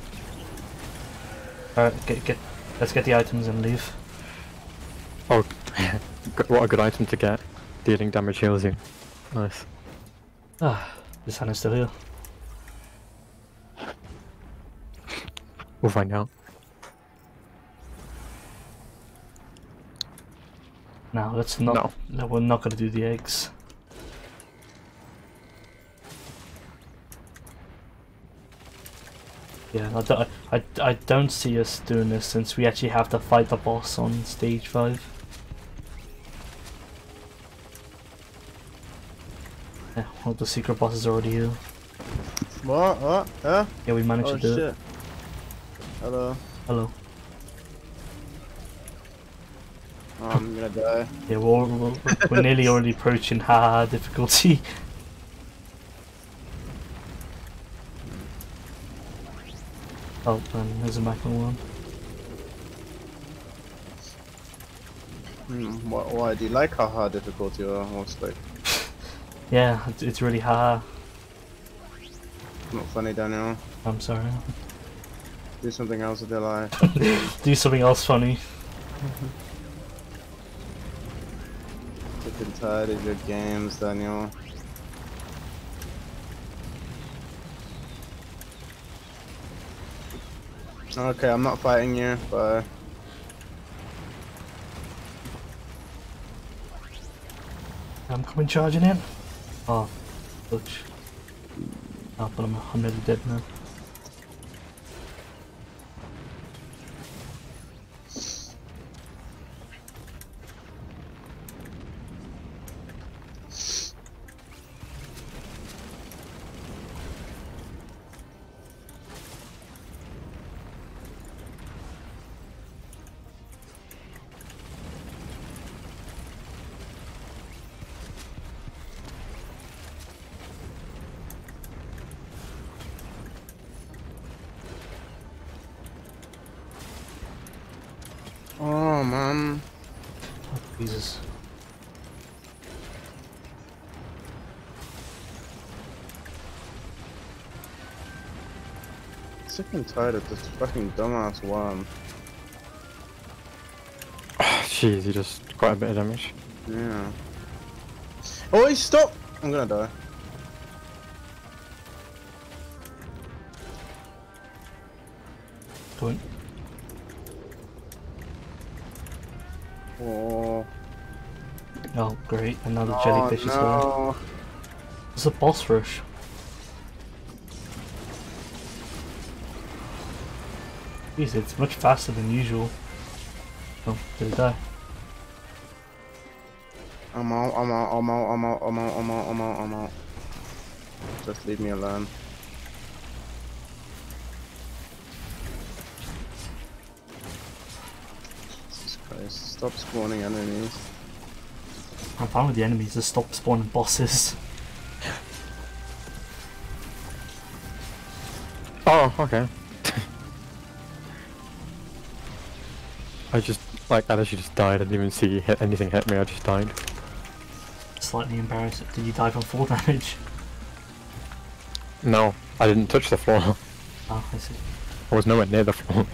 B: Alright, get get let's get the items and leave.
C: Oh, what a good item to get. Dealing damage heals you. Nice.
B: Ah, this hand is still here.
C: We'll find out.
B: Now let's not.
C: No.
B: No, we're not gonna do the eggs. Yeah, I don't, I, I don't see us doing this since we actually have to fight the boss on stage 5. Well, the secret boss is already here.
A: What? What? Huh?
B: Yeah, we managed
A: Oh
B: to do
A: shit.
B: it.
A: Hello.
B: Hello.
A: Oh, I'm gonna die.
B: Yeah, we're, we're, we're nearly already approaching haha difficulty. Oh, and there's a macro one.
A: Hmm, why, why do you like haha difficulty or what's like
B: Yeah, it's, it's really haha.
A: not funny, Daniel?
B: I'm sorry.
A: Do something else with your life.
B: Do something else funny.
A: Sick and tired of your games, Daniel. Okay, I'm not fighting you, but
B: I'm coming charging in. Oh, butch. Oh, but I'm, I'm nearly dead
A: oh
B: Jesus.
A: sick and tired of this fucking dumbass worm.
C: Ah, jeez, he just quite a bit of damage.
A: Yeah. Oh, wait, stop! I'm gonna die.
B: Great. Another
A: oh
B: jellyfish is here.
A: no.
B: It's a boss rush. Jeez, it's much faster than usual. Oh, did it die?
A: I'm out, I'm out, I'm out, I'm out, I'm out, I'm out, I'm out, I'm out. Just leave me alone. Jesus Christ, stop spawning enemies.
B: With the enemies, just stop spawning bosses.
C: Oh, okay. I just, like, I actually just died. I didn't even see hit, anything hit me. I just died.
B: Slightly embarrassed. Did you die from full damage?
C: No, I didn't touch the floor.
B: Oh, I see.
C: I was nowhere near the floor.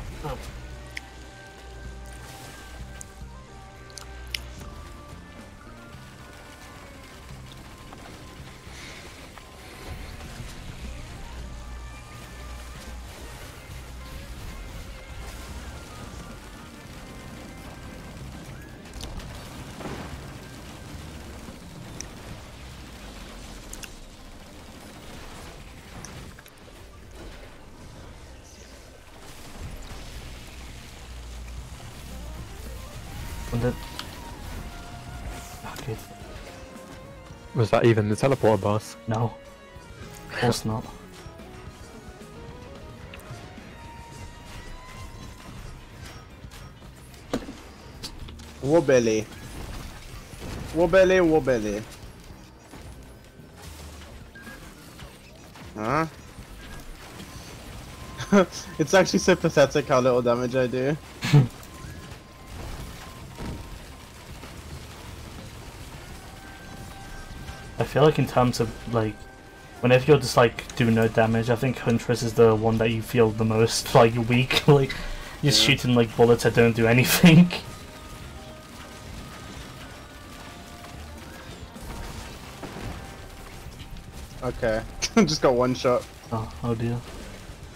C: Was that even the teleporter boss?
B: No. Of course not.
A: Wobbly. Wobbly, wobbly. Huh? it's actually so pathetic how little damage I do.
B: Feel like in terms of like whenever you're just like doing no damage, I think Huntress is the one that you feel the most like weak. like you're
A: Yeah.
B: shooting like bullets that don't do anything.
A: Okay. I just got one shot
B: oh, oh dear.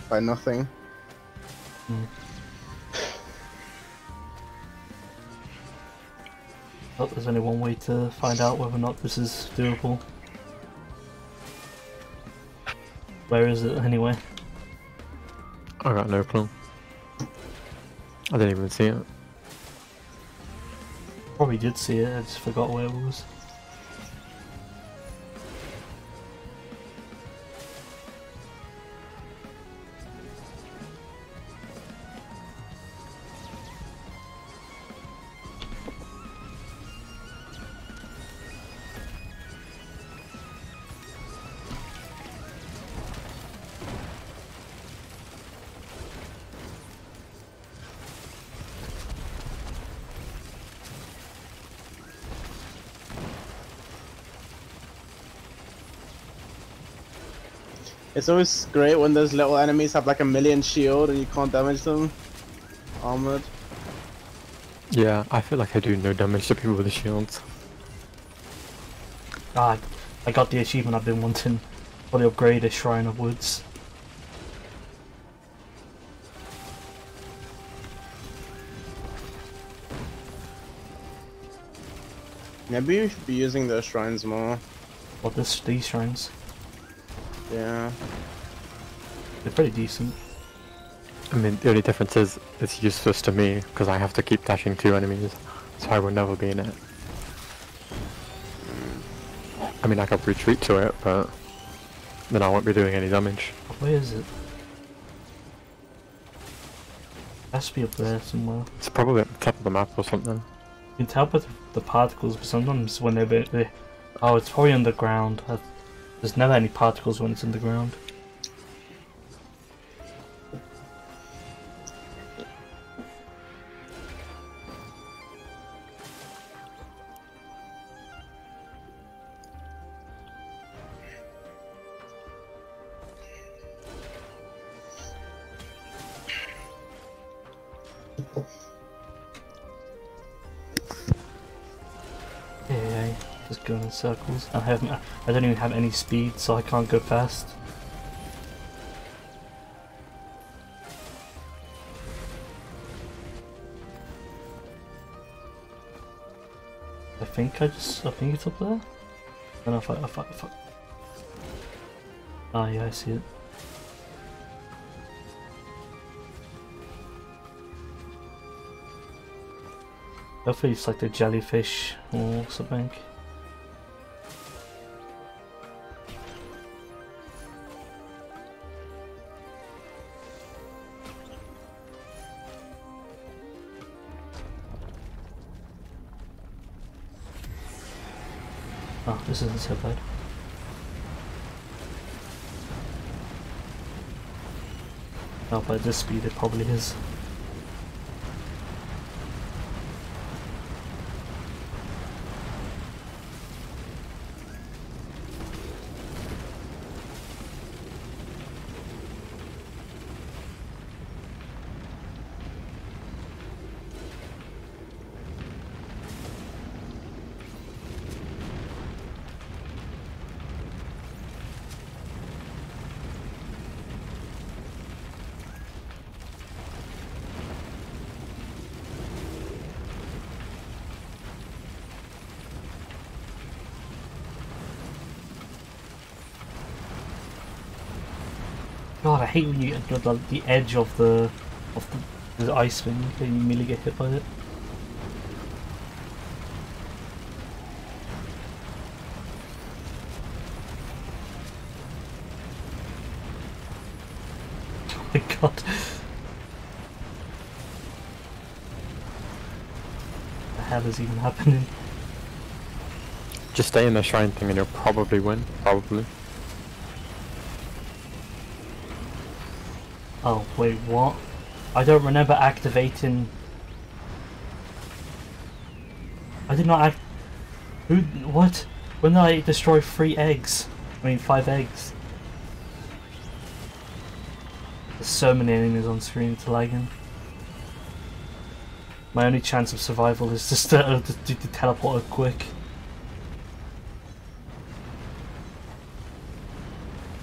A: by nothing. Hmm.
B: Oh, there's only one way to find out whether or not this is doable. Where is it anyway?
C: I got no clue. I didn't even see it.
B: Probably did see it, I just forgot where it was.
A: It's always great when those little enemies have like a million shield and you can't damage them. Armored.
C: Yeah, I feel like I do no damage to people with the shields.
B: Ah, I got the achievement I've been wanting for the upgraded Shrine of Woods.
A: Maybe we should be using those shrines more.
B: Or this these shrines.
A: Yeah.
B: They're pretty decent.
C: I mean, the only difference is it's useless to me because I have to keep dashing two enemies, so I will never be in it. I mean, I could retreat to it, but then I won't be doing any damage.
B: Where is it? Has to be up there somewhere.
C: It's probably at the top of the map or something.
B: You can tell by the, the particles, but sometimes when they're, they they oh, it's probably underground. Uh, There's never any particles when it's underground. Yeah, yeah, yeah. just going in circles. I haven't. I don't even have any speed, so I can't go fast. I think I just. I think it's up there. I don't know if I. If I, if I... Ah, yeah, I see it. Hopefully it's like the jellyfish or something. This isn't so bad. Oh, by this speed it probably is. hate when you get the, the edge of the of the, the ice thing and you merely get hit by it. Oh my god. the hell is even happening?
C: Just stay in the shrine thing and you'll probably win, probably.
B: Oh, wait, what? I don't remember activating... I did not act... Who... What? When did I destroy three eggs? I mean, five eggs. There's so many enemies on screen, it's lagging. My only chance of survival is just to, uh, to, to, to teleport quick.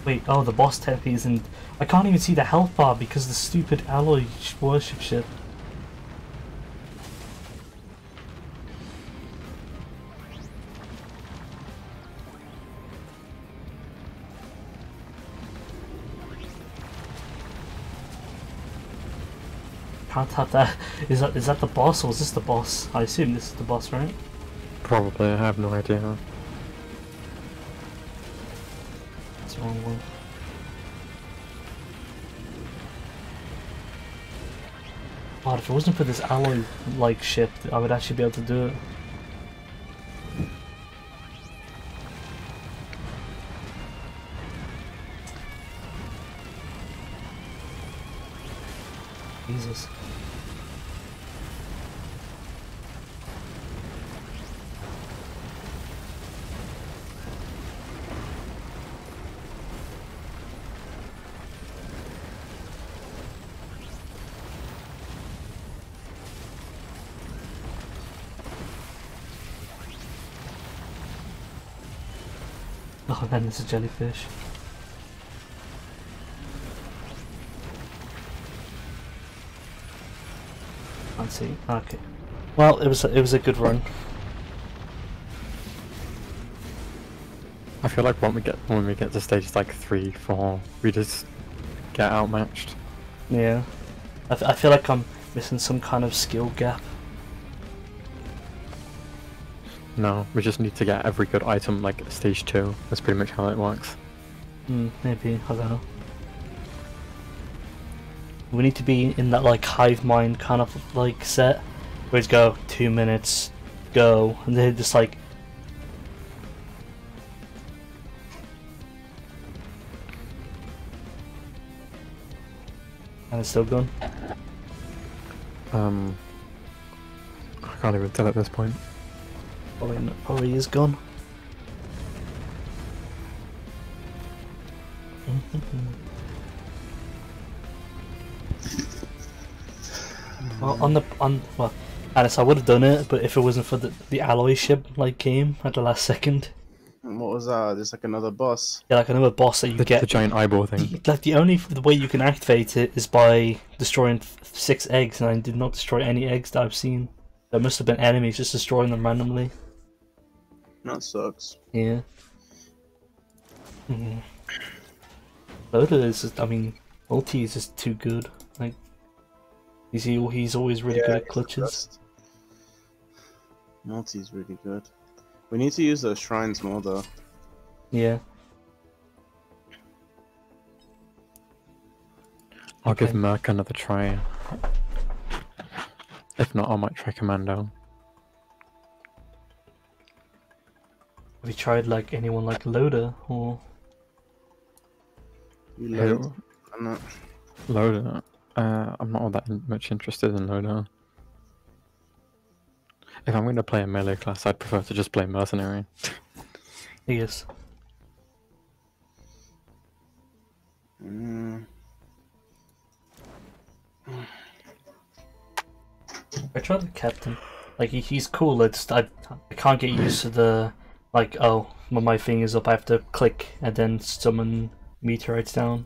B: Wait, oh, the boss TP is in... I can't even see the health bar because the stupid alloy worship shit. Can't have that. Is that is that the boss or is this the boss? I assume this is the boss, right?
C: Probably. I have no idea.
B: The wrong one. If it wasn't for this alloy like ship, I would actually be able to do it. This is jellyfish. Can't see. Okay. Well, it was a, it was a good run.
C: I feel like when we get when we get to stage like three, four, we just get outmatched.
B: Yeah. I, f- I feel like I'm missing some kind of skill gap.
C: No, we just need to get every good item like stage two. That's pretty much how it works.
B: Hmm, maybe, I don't know. We need to be in that like hive mind kind of like set where it's go two minutes, go, and then just like and it's still going.
C: Um, I can't even tell at this point.
B: Probably, n- probably is gone. well, on the on well, Alice, I would have done it, but if it wasn't for the the alloy ship like game at the last second,
A: What was that? There's like another boss.
B: yeah, like another boss that you
C: The,
B: get.
C: the giant eyeball thing.
B: the- like the only the way you can activate it is by destroying six eggs, and I did not destroy any eggs that I've seen. There must have been enemies just destroying them randomly.
A: That sucks.
B: Yeah. Mm. Loader is, just, I mean, MUL-T is just too good. Like, he's he, he's always really good at clutches.
A: best. MUL-T's really good. We need to use those shrines more though.
B: Yeah.
C: I'll give
B: Okay.
C: Merc another try. If not, I might try Commando.
B: Have you tried like anyone like Loader or?
A: You
C: Who?
A: load. I'm not.
C: Loader. Uh, I'm not all that much interested in Loader. If I'm going to play a melee class, I'd prefer to just play Mercenary.
B: Yes.
A: Mm,
B: I tried the captain. Like he, he's cool. It's I, I can't get used to the like oh when my thing is up I have to click and then summon meteorites down.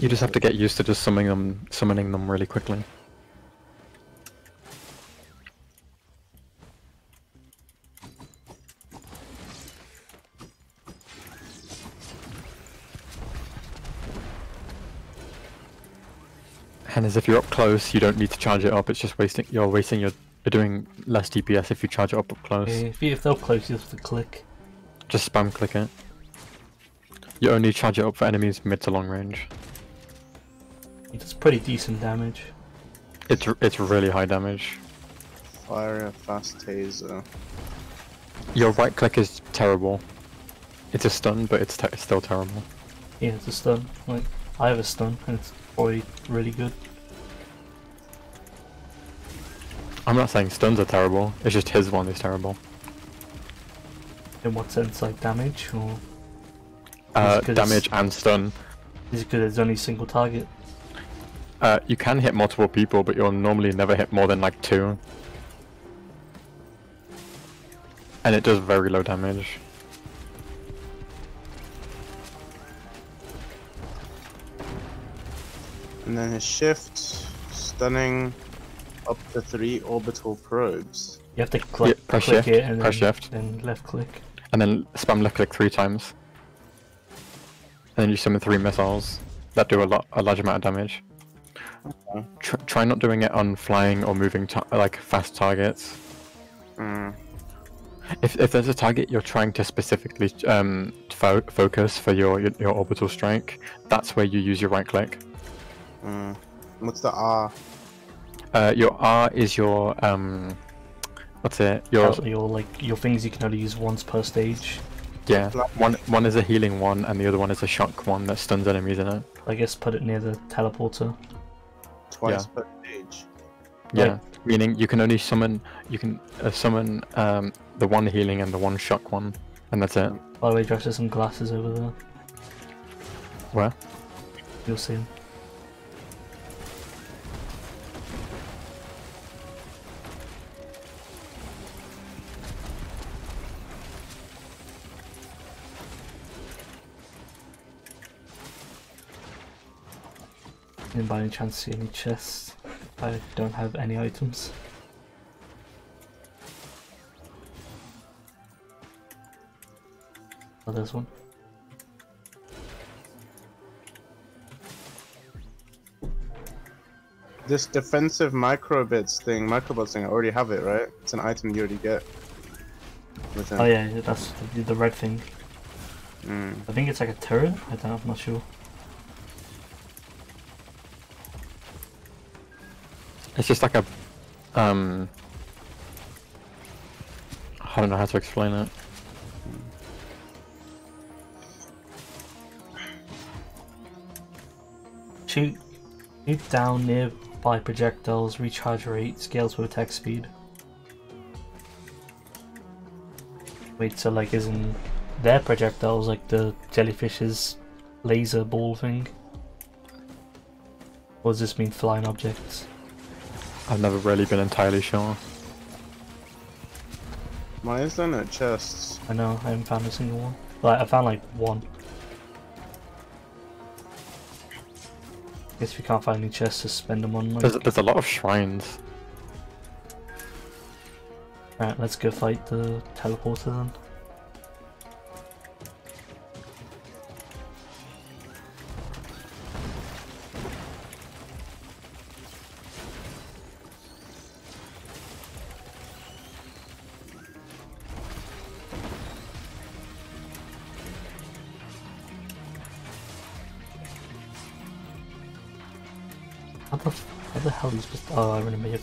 C: You just have to get used to just summoning them, summoning them really quickly. And as if you're up close, you don't need to charge it up. It's just wasting. You're wasting your. You're doing less DPS if you charge it up up close.
B: Yeah, if, you, if they're close, you have to click.
C: Just spam click it. You only charge it up for enemies mid to long range.
B: It does pretty decent damage.
C: It's it's really high damage.
A: Fire a fast taser.
C: Your right click is terrible. It's a stun, but it's, te- it's still terrible.
B: Yeah, it's a stun. Like I have a stun, and it's probably really good.
C: I'm not saying stuns are terrible. It's just his one is terrible.
B: In what sense, like damage, or
C: Uh,
B: 'cause it's-
C: damage and stun.
B: is it because it's only single target?
C: Uh, you can hit multiple people, but you'll normally never hit more than like two. And it does very low damage.
A: And then his shift, stunning, up to three orbital probes.
B: You have to click,
C: Yeah, press
B: click
C: shift,
B: it and
C: press
B: then,
C: shift.
B: then left click.
C: And then spam left click three times. And then you summon three missiles that do a lot, a large amount of damage.
A: Okay.
C: Tr- try not doing it on flying or moving, ta- like fast targets.
A: Mm.
C: If, if there's a target you're trying to specifically um, fo- focus for your, your your orbital strike, that's where you use your right click.
A: Mm. What's the R?
C: Uh, your R is your um, what's it? Your
B: Your, your like your things you can only use once per stage.
C: yeah.
A: Fly-
C: One one is a healing one, and the other one is a shock one that stuns enemies in it.
B: I guess put it near the teleporter.
A: Twice per stage.
C: Yeah,
B: Right.
C: meaning you can only summon you can uh, summon um the one healing and the one shock one, and that's it.
B: By the way, Josh, there's some glasses over there.
C: Where?
B: You'll see 'em. Didn't by any chance see any chests. I don't have any items. Oh, there's one.
A: This defensive microbits thing, microbots thing, I already have it, right? It's an item you already get. With him.
B: Oh yeah, that's the, the red thing.
A: Mm.
B: I think it's like a turret. I don't. know, I'm not sure.
C: It's just like a um. I don't know how to explain it.
B: Shoot, shoot down nearby projectiles. Recharge rate scales with attack speed. Wait, so like isn't their projectiles like the jellyfish's laser ball thing? Or does this mean flying objects?
C: I've never really been entirely sure.
A: Why is there no chests?
B: I know, I haven't found a single one. Like, I found like one. Guess we can't find any chests to spend them on. Like...
C: There's there's a lot of shrines.
B: Alright, let's go fight the teleporter then.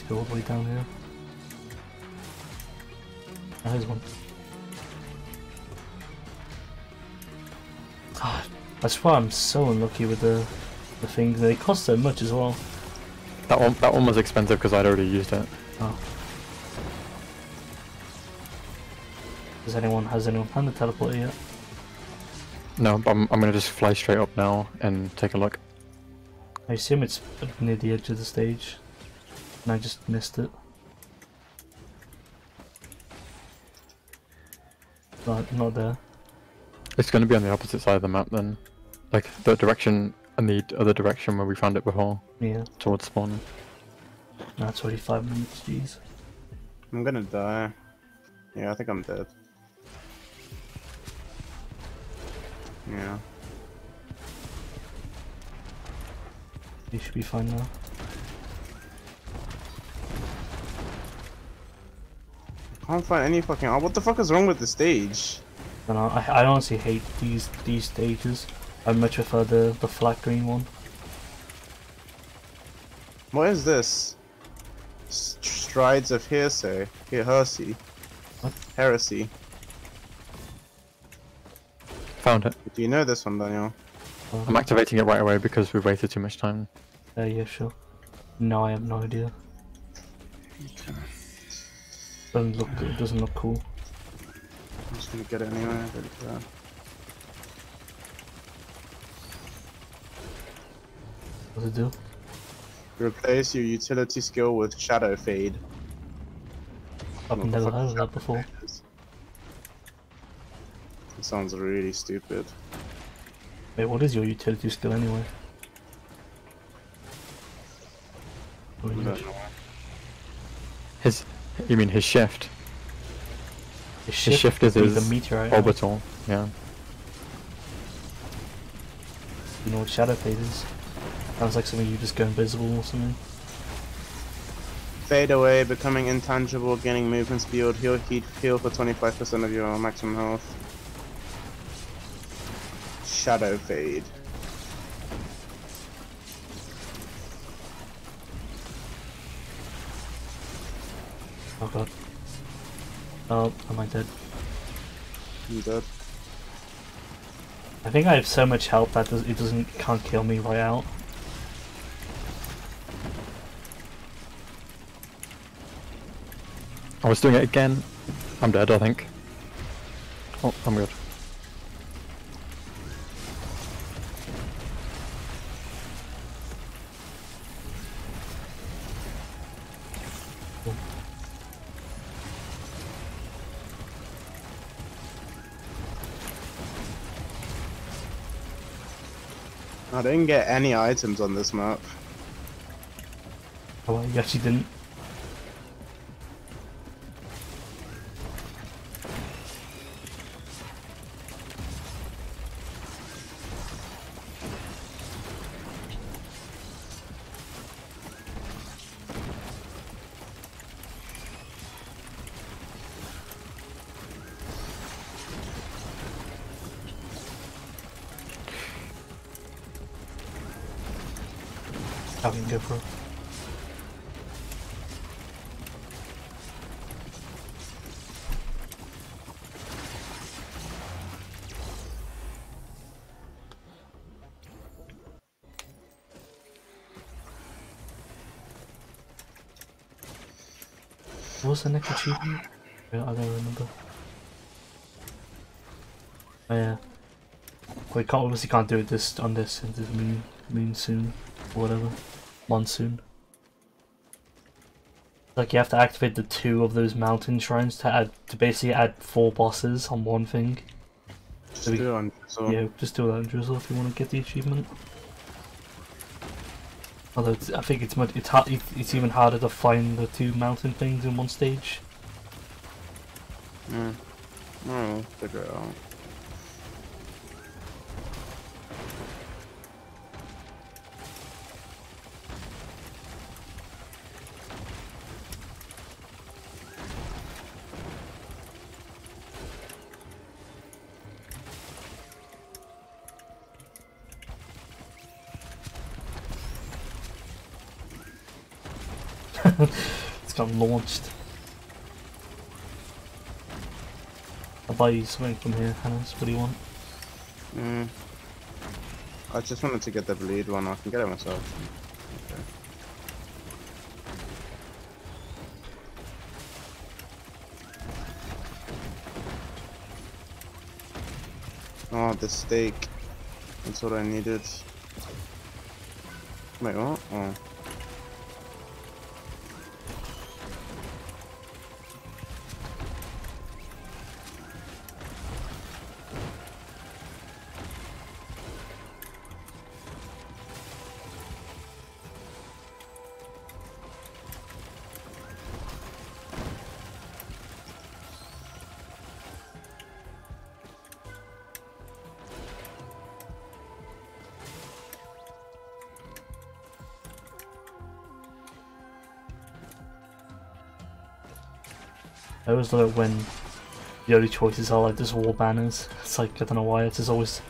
B: All the way down here. There's one. God, I swear I'm so unlucky with the the things. They cost so much as well.
C: That one that one was expensive because I'd already used it.
B: Oh. Does anyone has anyone found the teleporter yet?
C: No, but I'm I'm gonna just fly straight up now and take a look.
B: I assume it's near the edge of the stage, and I just missed it. Not not there.
C: It's gonna be on the opposite side of the map then, like the direction and the other direction where we found it before,
B: Yeah,
C: towards spawn.
B: that's already five minutes. Jeez.
A: I'm gonna die. Yeah, I think I'm dead. Yeah.
B: You should be fine now.
A: I can't find any fucking. Oh, what the fuck is wrong with the stage?
B: And I, I honestly hate these these stages. I much prefer the the flat green one.
A: What is this? Strides of hearsay. Here, heresy.
B: What?
A: Heresy.
C: Found it.
A: Do you know this one, Daniel?
C: I'm activating it right away because we've wasted too much time.
B: uh, yeah, sure. No, I have no idea. Doesn't look it doesn't look cool.
A: I'm just gonna get it anyway.
B: What does it do?
A: Replace your utility skill with Shadow Fade.
B: I've never heard of that before.
A: It sounds really stupid.
B: Wait, what is your utility skill anyway?
A: I
B: you-
A: don't know.
C: His, you mean his shift?
B: His
C: His shift is
B: the
C: his
B: meteorite.
C: orbital. Yeah.
B: You know what shadow fade is? Sounds like something you just go invisible or something.
A: Fade away, becoming intangible, gaining movement speed, heal, heat, heal for 25% of your maximum health. Shadow Fade.
B: Oh god. Oh, am I dead?
A: You dead?
B: I think I have so much health that it doesn't can't kill me right out.
C: I was doing it again. I'm dead, I think. Oh, I'm good.
A: I didn't get any items on this map.
B: Oh, well, you actually didn't. I can go for it. What was the next achievement? I don't remember. Oh yeah. We can't obviously can't do it this on this moon moon soon or whatever. Monsoon. Like you have to activate the two of those mountain shrines to add to basically add four bosses on one thing.
A: Just
B: we-
A: do it on Drizzle.
B: Yeah, just do that in Drizzle if you want to get the achievement. Although I think it's much it's hard, it's even harder to find the two mountain things in one stage.
A: Mm. Oh, we'll figure it out.
B: Launched. I'll buy you something from here, Hannes. What do you want?
A: Mm. I just wanted to get the bleed one. I can get it myself. Okay. Oh, the steak. That's what I needed. Wait, what? Oh.
B: Always love it when the only choices are like just wall banners. It's like I don't know why it's just always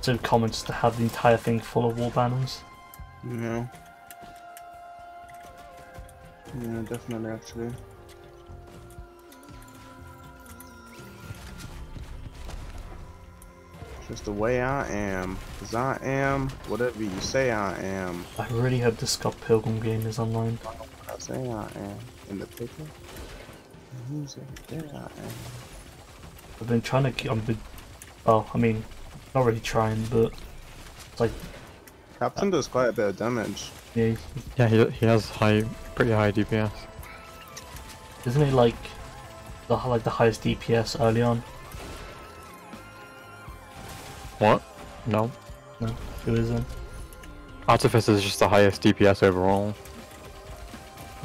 B: so common just to have the entire thing full of wall banners.
A: Yeah. Yeah, definitely actually. Just the way I am. Cause I am whatever you say I am.
B: I really hope the Scott Pilgrim game is online.
A: I say I am. In the picture. Who's it? There I am.
B: I've been trying to keep. I've been, oh, I mean, not really trying, but it's like
A: Captain does quite a bit of damage.
B: yeah,
C: Yeah, he, he has high, pretty high DPS.
B: isn't he like the like the highest DPS early on?
C: What? No.
B: No, Who isn't?
C: Artificer is just the highest DPS overall.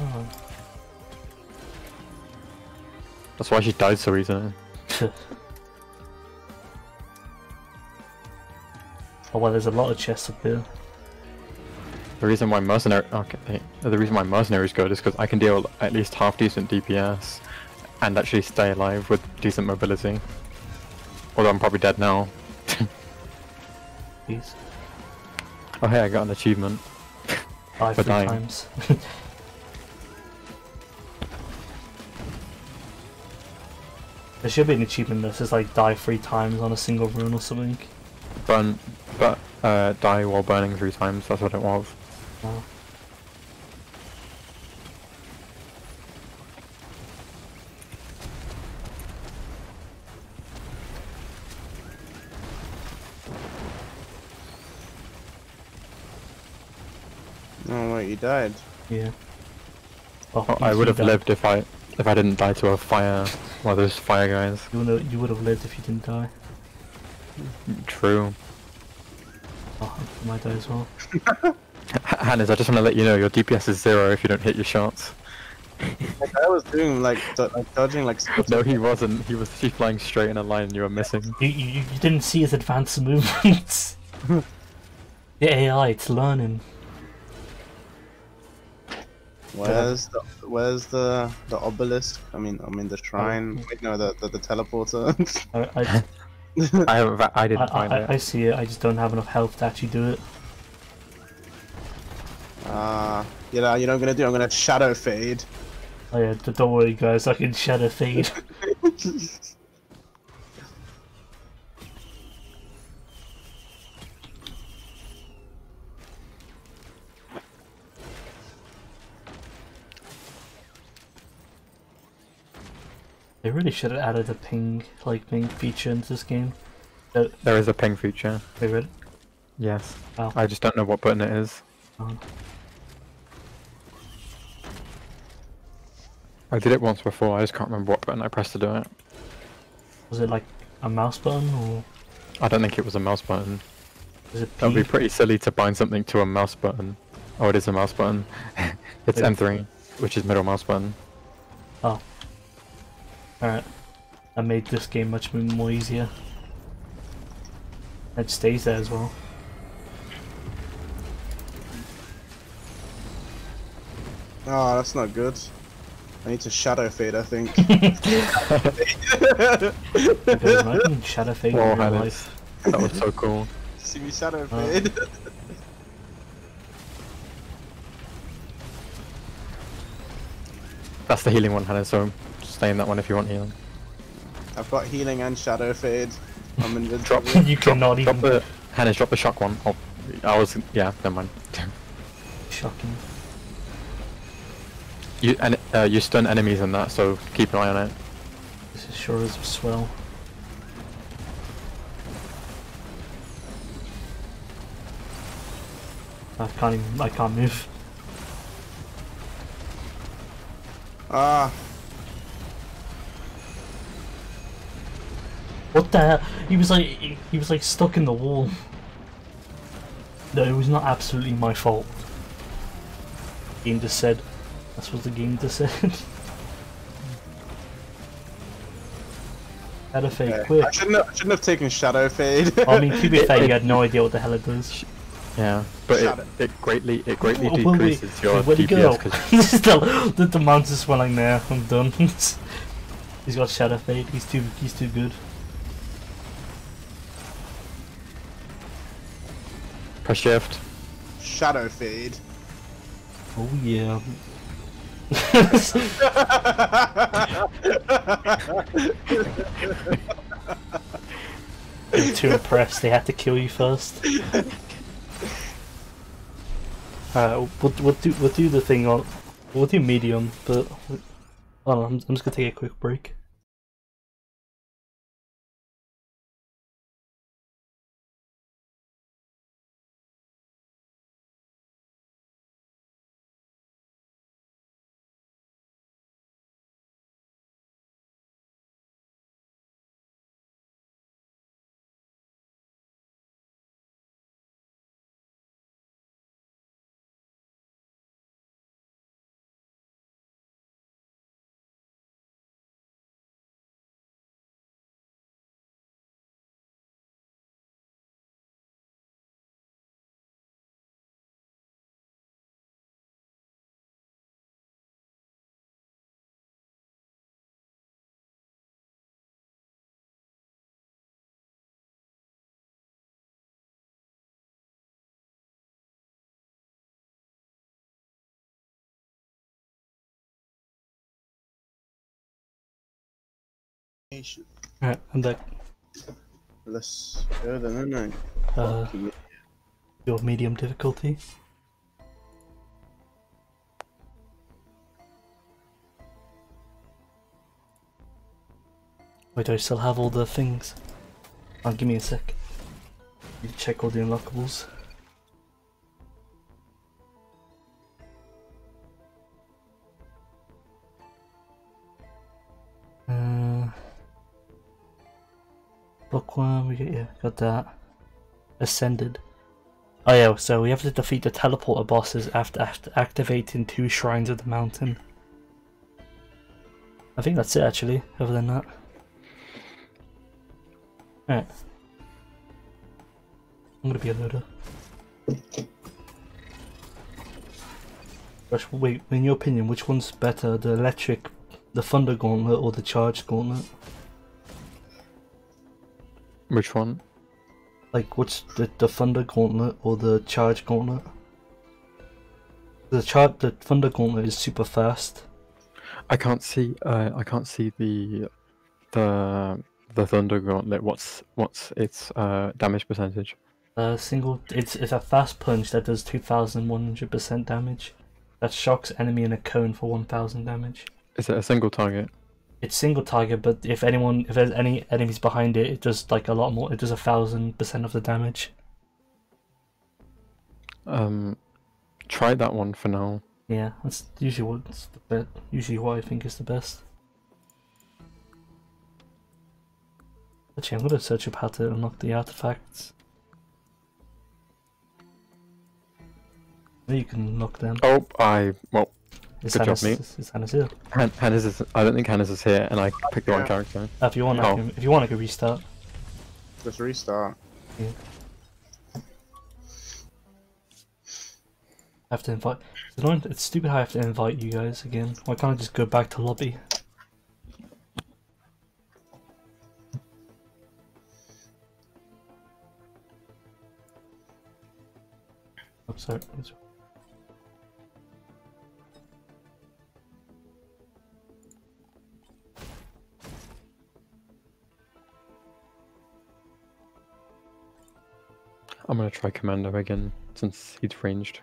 B: Oh.
C: That's why she died so easily.
B: oh well, there's a lot of chests up here.
C: The reason why mercenary okay, the reason why mercenaries good is because I can deal at least half decent DPS and actually stay alive with decent mobility. Although I'm probably dead now.
B: Please,
C: Oh hey, I got an achievement.
B: Five
C: For
B: three
C: dying.
B: times. there should be an achievement that says like die three times on a single rune or something.
C: Burn, but uh, die while burning three times. That's what it was.
B: Oh.
A: Oh wait, you died.
B: Yeah. Well,
C: Oh, I would have
B: died.
C: lived if I if I didn't die to a fire. One there's fire guys.
B: You would have, you would have lived if you didn't die.
C: True.
B: Oh, I might die as well.
C: H- Hannes, I just want to let you know your DPS is zero if you don't hit your shots.
A: Like I was doing like, like dodging like.
C: No, he wasn't. He was actually flying straight in a line and you were missing.
B: You, you, you didn't see his advanced movements. the AI, it's learning.
A: Where's the where's the the obelisk? I mean, I mean the shrine. Wait, no, the the, the teleporter.
B: I, I,
C: I. I
B: I,
C: didn't find
B: I,
C: it.
B: I see it, I just don't have enough health to actually do it.
A: Ah, you know, you know what I'm gonna do? I'm gonna shadow fade.
B: Oh yeah, don't worry guys, I can shadow fade. They really should have added a ping, like ping feature into this game. Uh,
C: There is a ping feature.
B: they really?
C: Yes. I just don't know what button it is.
B: Oh.
C: I did it once before. I just can't remember what button I pressed to do it.
B: Was it like a mouse button or
C: I don't think it was a mouse button. That would be pretty silly to bind something to a mouse button. Oh, it is a mouse button. it's
B: Wait.
C: M3, which is middle mouse button.
B: Oh. Alright. I made this game much more easier. It stays there as well.
A: Oh, that's not good. I need to shadow fade. I think.
B: Because I can shadow fade
C: Whoa,
B: in real life.
C: That was so cool.
A: See me shadow
B: Oh.
A: fade.
C: That's the healing one, Hannah, so stay in that one if you want healing.
A: I've got healing and shadow fade. I'm invincible.
B: you cannot
C: Drop
B: even.
C: the Hannah, drop the shock one. Oh, I was yeah, never mind.
B: Shocking.
C: You and uh, you stun enemies in that, so keep an eye on it.
B: This is sure as swell. I can't even. I can't move.
A: Ah,
B: What the hell? He was like. He was like stuck in the wall. No, it was not absolutely my fault. Game just said. That's what the game just said. Shadow fade
A: okay.
B: quick.
A: I shouldn't have, I shouldn't have taken shadow fade.
B: I mean, to be fair, you had no idea what the hell it does.
C: Yeah, but it, it greatly it greatly
B: Oh, wait, wait,
C: decreases your
B: where'd he go?
C: DPS because
B: this is the, the, the mountain's swelling there. I'm done. He's got Shadow Fade. He's too he's too good.
C: Press shift.
A: Shadow fade.
B: Oh yeah. They're too impressed. They had to kill you first. Alright, we'll, we'll do we'll do the thing on. We'll do medium, but I don't know. I'm, I'm just gonna take a quick break. Alright, I'm back.
A: Let's go then, isn't it?
B: Uh,
A: yeah.
B: your medium difficulty. Wait, do I still have all the things? Oh, give me a sec. To check all the unlockables. We get yeah, got that. Ascended. Oh yeah, so we have to defeat the teleporter bosses after, after activating two shrines of the mountain. I think that's it actually, other than that. Alright. I'm gonna be a loader. Wait, in your opinion, which one's better, the electric, the thunder gauntlet or the charge gauntlet?
C: Which one?
B: Like, what's the, the Thunder Gauntlet or the Charge Gauntlet? The char the Thunder Gauntlet is super fast.
C: I can't see. Uh, I can't see the the the thunder gauntlet. What's what's its uh damage percentage?
B: A single, it's it's a fast punch that does two thousand one hundred percent damage. That shocks enemy in a cone for one thousand damage.
C: Is it a single target?
B: It's single target, but if anyone, if there's any enemies behind it, it does like a lot more. It does a thousand percent of the damage.
C: Um, try that one for now.
B: Yeah, that's usually what's the best. Usually, what I think is the best. Actually, I'm gonna search up how to unlock the artifacts. You can unlock them.
C: Oh, I well,
B: Is
C: good job,
B: Hannes,
C: mate.
B: Is, is Hannes here?
C: Han- Hannes is. I don't think Hannes is here, and I picked the wrong character.
B: Uh, if you want, I
C: Oh.
B: can, if you want, I can restart.
A: Just restart.
B: I have to invite. It's, annoying, it's stupid how I have to invite you guys again. Why can't I just go back to lobby? I'm sorry.
C: I'm gonna try Commander again since he's ranged.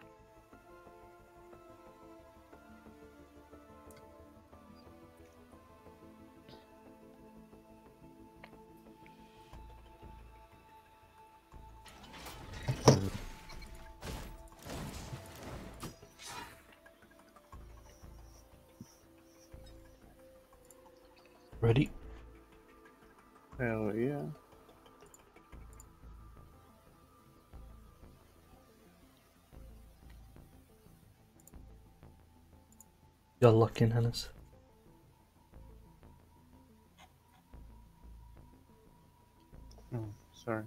B: You're lucky, Hannes.
A: Oh, sorry.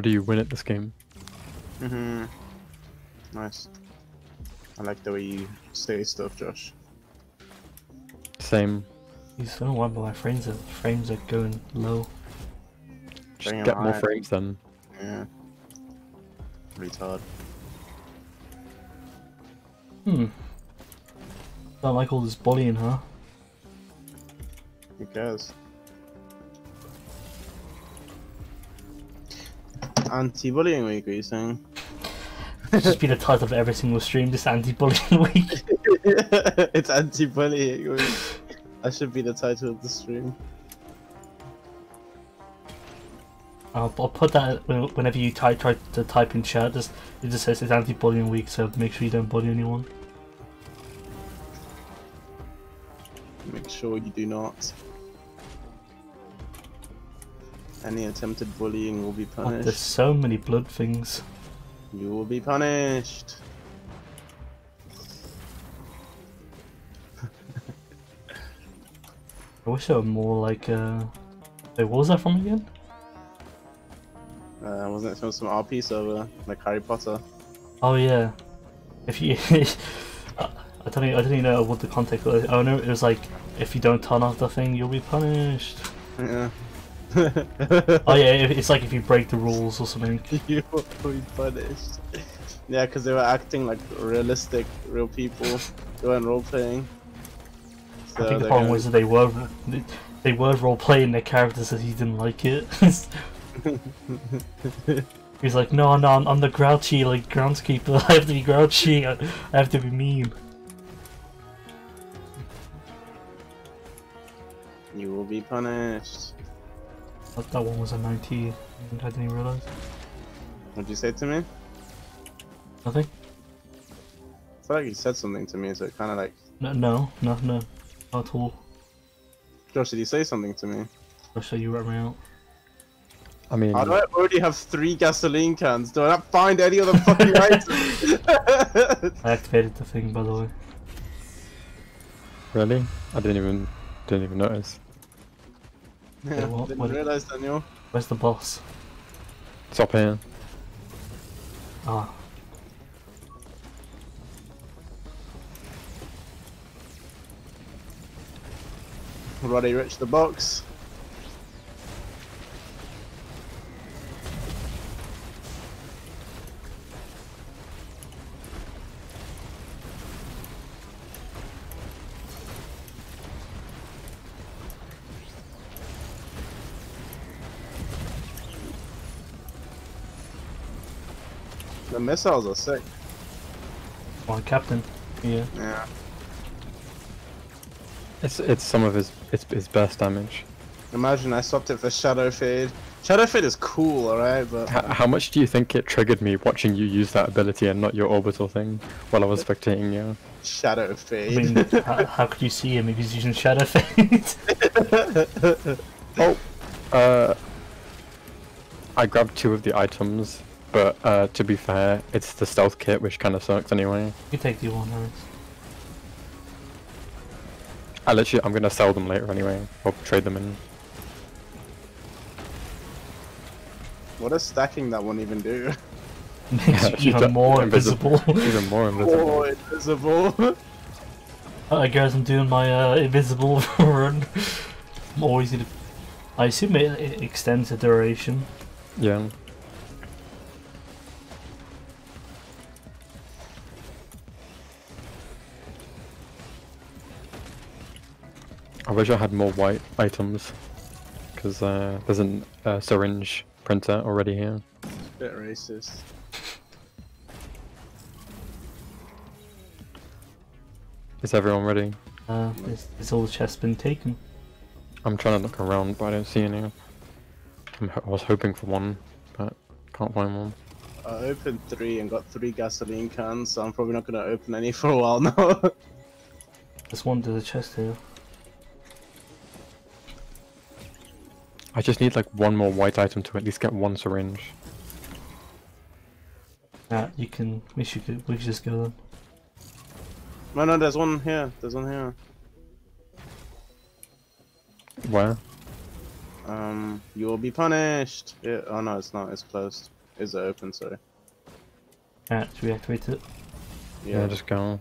A: How do you
C: win at this game?
A: Mm-hmm. Nice. I like the way you say stuff, Josh.
C: Same.
B: You don't know why but my frames are frames are going low.
C: Just
A: Bring 'em
C: get more
A: high.
C: frames then.
A: Yeah. Retard.
B: Hmm. Don't like all this bullying, huh?
A: Who cares? Anti-bullying week, are you saying?
B: Just be the title of every single stream, just anti-bullying week.
A: it's anti-bullying week. That should be the title of the stream.
B: I'll, I'll put that whenever you type try to type in chat. Just it just says it's anti-bullying week, so make sure you don't bully anyone.
A: Make sure you do not. Any attempted bullying will be
B: Oh, there's so many blood things.
A: You will be punished.
B: I wish there were more like. uh... Wait, what was that from again?
A: Uh, wasn't it from some RP server, like Harry Potter?
B: Oh yeah. If you, I I don't even, I don't even know what the context was. I know it was like if you don't turn off the thing, you'll be punished.
A: Yeah.
B: Oh yeah, it's like if you break the rules or something.
A: you will be punished. Yeah, because they were acting like realistic, real people. They weren't role playing.
B: I think the problem was that they were they were role playing their characters as he didn't like it. He's like, no, no, I'm, I'm the grouchy like groundskeeper. I have to be grouchy. I, I have to be mean.
A: You will be punished.
B: That, that one was a 90. I didn't even realize.
A: What'd you say to me?
B: Nothing.
A: I feel like you said something to me, so it kind of like.
B: No, no, no, no, not at all.
A: Josh, did you say something to me?
B: I'll show you right now.
C: I mean,
A: How do I already have three gasoline cans? Do I not find any other fucking items?
B: I activated the thing, by the way.
C: really? I didn't even didn't even notice.
A: Yeah,
B: what-
A: didn't
B: what-
A: realize, Daniel.
B: Where's the boss?
C: It's up here.
B: Ah,
A: Roddy Rich the box. The missiles are sick.
B: one captain. Yeah.
A: Yeah.
C: It's it's some of his it's his best damage.
A: Imagine I swapped it for Shadow Fade. Shadow Fade is cool, alright, but
C: H- how much do you think it triggered me watching you use that ability and not your orbital thing while I was spectating you?
A: Shadow
B: I
A: Fade.
B: mean, how, how could you see him if he's using Shadow Fade?
C: Oh, uh, I grabbed two of the items, but uh, to be fair, it's the stealth kit which kind of sucks anyway.
B: you take the one, Harris.
C: I literally I'm gonna sell them later anyway, or trade them in.
A: what does stacking that one even do?
B: Makes
C: Yeah,
B: you
C: she's
B: even more
C: invisible.
B: invisible.
C: Even more invisible.
A: Oh, invisible.
B: I guess I'm doing my uh, invisible run. I'm always gonna. I assume it, it extends the duration.
C: Yeah. I wish I had more white items, because uh, there's a uh, syringe printer already here.
A: Bit racist.
C: Is everyone ready?
B: Uh, it's, it's all the chests been taken.
C: I'm trying to look around, but I don't see any. I'm, I was hoping for one, but can't find one.
A: I opened three and got three gasoline cans, so I'm probably not gonna open any for a while now.
B: There's one to the chest here.
C: I just need like one more white item to at least get one syringe.
B: Yeah, you can. We should. Go, we should just go then.
A: No, no. There's one here. There's one here.
C: Where?
A: Um, you will be punished. It, oh no, it's not. It's closed. Is it open? Sorry.
B: Yeah, should we activate it?
C: Yeah, yeah just go.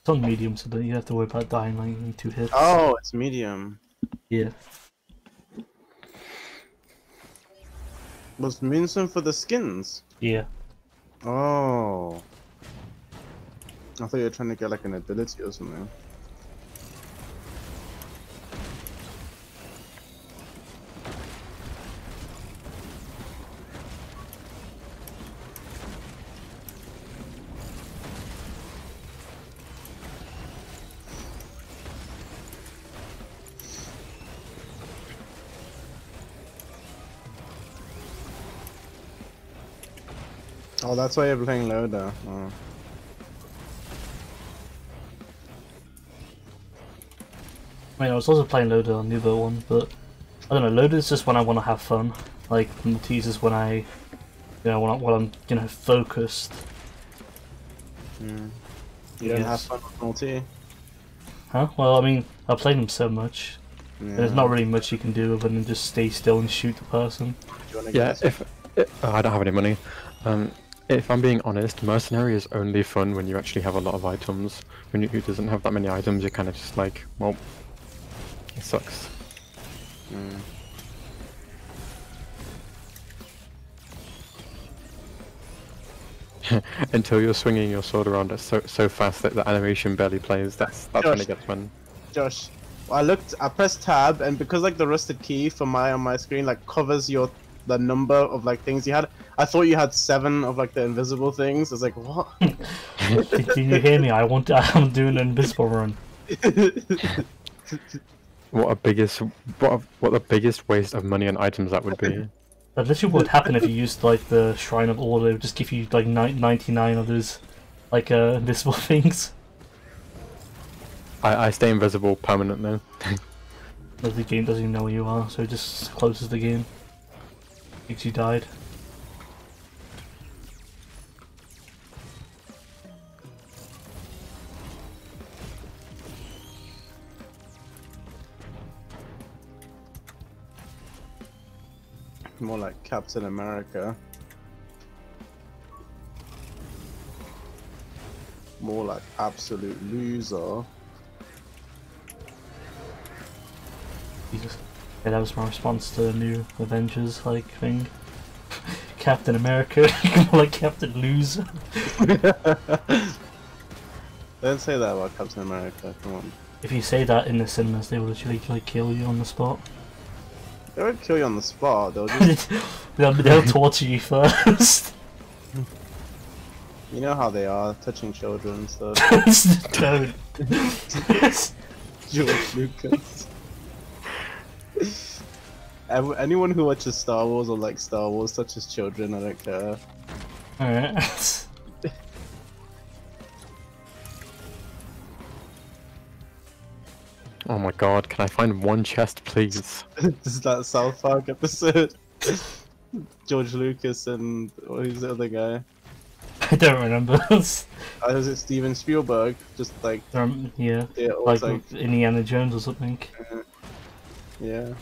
B: It's on medium, so that you have to worry about dying like in two hits.
A: Oh, it's medium.
B: Yeah.
A: Was Moonstone for the skins?
B: Yeah.
A: Oh. I thought you were trying to get like an ability or something. That's why you're playing Loader. Oh.
B: I mean, I was also playing Loader on the other one, but I don't know. Loader is just when I want to have fun. Like MUL-T is when I, you know, when, I, when I'm you know focused.
A: Mm. You don't have fun with MUL-T?
B: Huh? Well, I mean, I played them so much.
A: Yeah.
B: There's not really much you can do other than just stay still and shoot the person.
A: Do you wanna
C: Yeah, if, if oh, I don't have any money. Um, if I'm being honest, mercenary is only fun when you actually have a lot of items. When you doesn't have that many items, you're kind of just like, well, it sucks.
A: Mm.
C: Until you're swinging your sword around it so so fast that the animation barely plays. That's that's when it gets fun.
A: Josh, I looked, I pressed tab, and because like the rusted key for my on my screen like covers your the number of like things you had, I thought you had seven of like the invisible things. It's like what?
B: Can did you hear me? I want. To, I'm doing an invisible run.
C: What a biggest what a, what the biggest waste of money and items that would be.
B: That literally would happen if you used like the Shrine of Order. It would just give you like ni- 99 of those like uh, invisible things.
C: I, I stay invisible permanently.
B: But the game doesn't even know where you are, so it just closes the game. Thinks you died.
A: More like Captain America. More like absolute loser.
B: Jesus. Yeah, that was my response to the new Avengers like thing. Captain America, more like Captain Loser.
A: Don't say that about Captain America. Come on.
B: If you say that in the cinemas, they will literally like kill you on the spot.
A: They won't kill you on the spot. They'll just,
B: they'll, they'll torture you first.
A: you know how they are, touching children and stuff.
B: Don't.
A: George Lucas. Anyone who watches Star Wars or like Star Wars touches children, I don't care.
B: Alright.
C: Oh my god, can I find one chest please?
A: Is that South Park episode? George Lucas and what who's the other guy?
B: I don't remember.
A: Uh, is it Steven Spielberg? Just like
B: um, yeah,
A: yeah,
B: like
A: like
B: Indiana Jones or something.
A: yeah.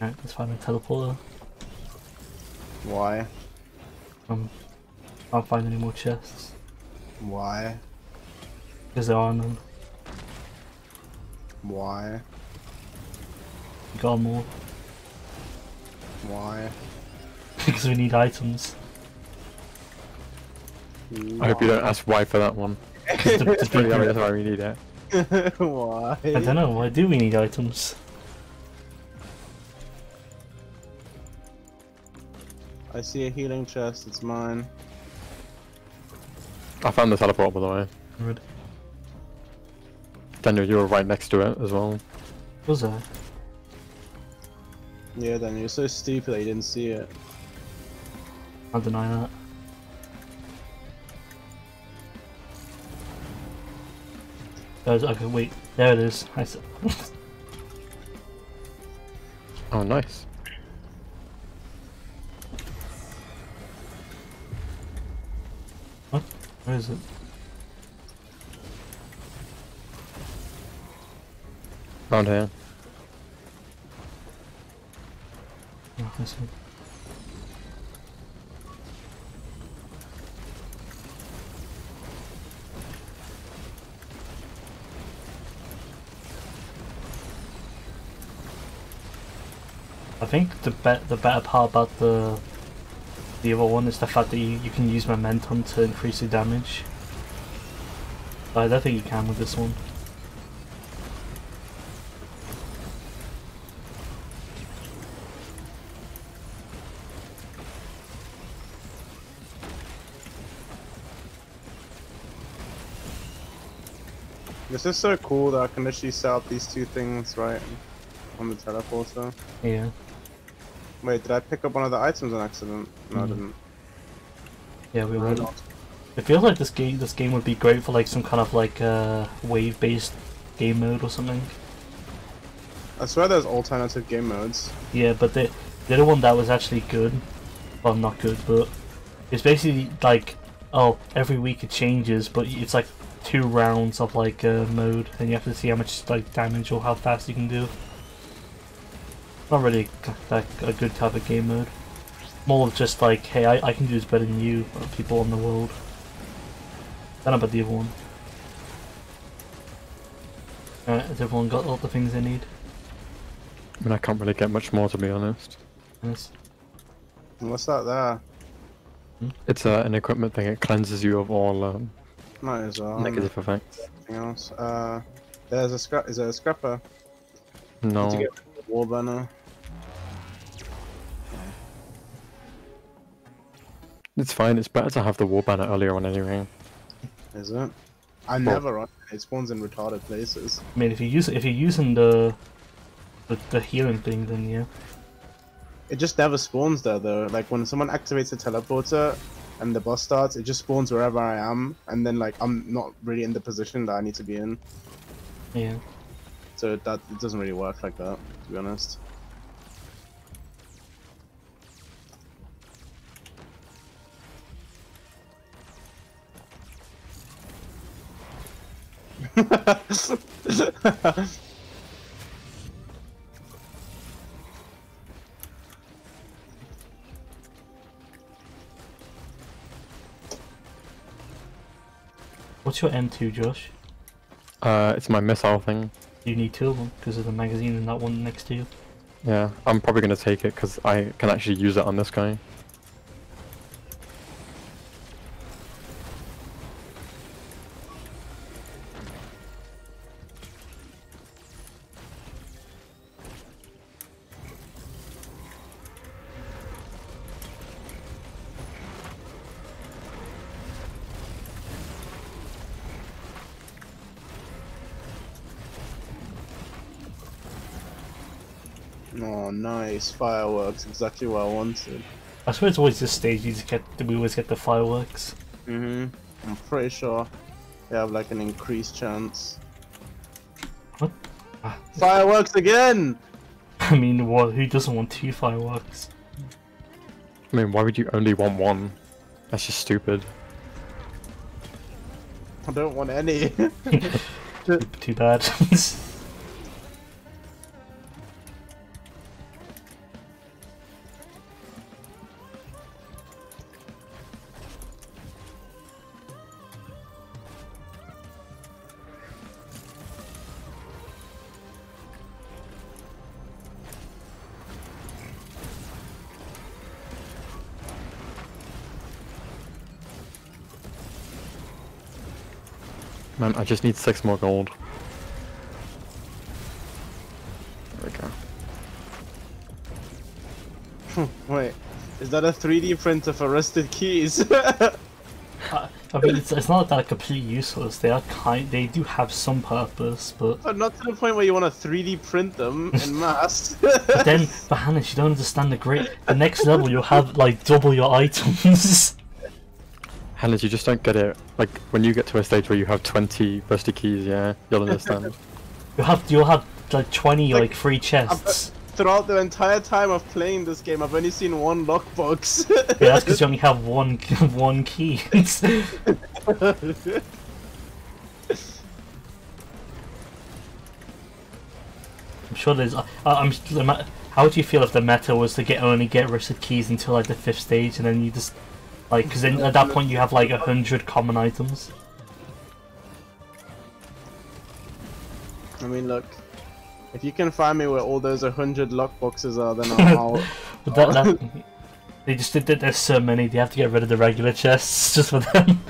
B: Alright, let's find a teleporter.
A: Why?
B: Um, can't find any more chests
A: Why?
B: because there aren't none.
A: Why?
B: Got more
A: Why?
B: because we need items.
C: I hope you don't ask why for that one.
B: Just to-
C: It's pretty obvious why we need it.
A: Why?
B: I don't know. Why do we need items?
A: I see a healing chest. It's mine.
C: I found the teleport by the way.
B: Good.
C: Daniel, you were right next to it as well.
B: Was there?
A: Yeah, then you're so stupid that you didn't see it.
B: I'll deny that. Oh, okay, wait. There it is. I said.
C: Oh, nice.
B: Where is it?
C: Around here.
B: Oh, I see. I think the be the better part about the the other one is the fact that you, you can use momentum to increase your damage. But I don't think you can with this one.
A: This is so cool that I can literally set up these two things right on the teleporter.
B: Yeah.
A: Wait, did I pick up one of the items on accident? No, I
B: Mm.
A: didn't.
B: Yeah, we
A: were.
B: would.
A: not?
B: I feel like this game this game would be great for like some kind of like uh wave based game mode or something.
A: I swear there's alternative game modes.
B: Yeah, but the the other one that was actually good, well not good, but it's basically like oh every week it changes, but it's like two rounds of like uh, mode, and you have to see how much like damage or how fast you can do. Not really like a good type of game mode. More of just like hey I, I can do this better than you, uh, people in the world. I Don't know about the other one. Alright, has everyone got all the things they need?
C: I mean, I can't really get much more to be honest.
B: Yes.
A: What's that there?
C: It's uh, an equipment thing. It cleanses you of all um,
A: Might as well.
C: negative effects.
A: Anything else? Uh, there's a scrap. Is there a scrapper?
C: No.
A: To get a war banner.
C: It's fine. It's better to have the war banner earlier on anyway.
A: Is it? I never run it. It spawns in retarded places.
B: I mean, if you use if you're using the the, the healing thing, then yeah.
A: It just never spawns there though. Like when someone activates the teleporter and the boss starts, it just spawns wherever I am, and then like I'm not really in the position that I need to be in.
B: Yeah.
A: So that it doesn't really work like that, to be honest.
B: What's your M2, Josh?
C: Uh, it's my missile thing.
B: You need two of them because of the magazine and that one next to you.
C: Yeah, I'm probably gonna take it because I can actually use it on this guy.
A: Nice fireworks! Exactly what I wanted.
B: I swear it's always this stage you just get do we always get the fireworks.
A: Mhm. I'm pretty sure they have like an increased chance.
B: What?
A: Fireworks again!
B: I mean, what? Who doesn't want two fireworks?
C: I mean, why would you only want one? That's just stupid.
A: I don't want any.
B: Too, too bad.
C: Man, I just need six more gold. There we go.
A: Wait, is that a 3D printer for arrested keys?
B: I, I mean, it's, it's not that they're completely useless. They are kind. They do have some purpose, but
A: but not to the point where you want to 3D print them in mass.
B: but then, but Hannes, you don't understand the great. The next level, you'll have like double your items.
C: Hannes, you just don't get it. Like when you get to a stage where you have 20 rusty keys, yeah, you'll understand.
B: You'll have you'll have like twenty
A: Like,
B: like, free chests.
A: Throughout the entire time of playing this game, I've only seen one lockbox.
B: Yeah, that's because you only have one one key. I'm sure there's. Uh, I'm. How would you feel if the meta was to get only get rusted keys until like the fifth stage, and then you just like because then at that point you have like a hundred common items.
A: I mean, look. If you can find me where all those 100 lockboxes are, then I'll... I'll
B: But that, that they just did. that There's so many. They have to get rid of the regular chests just for them.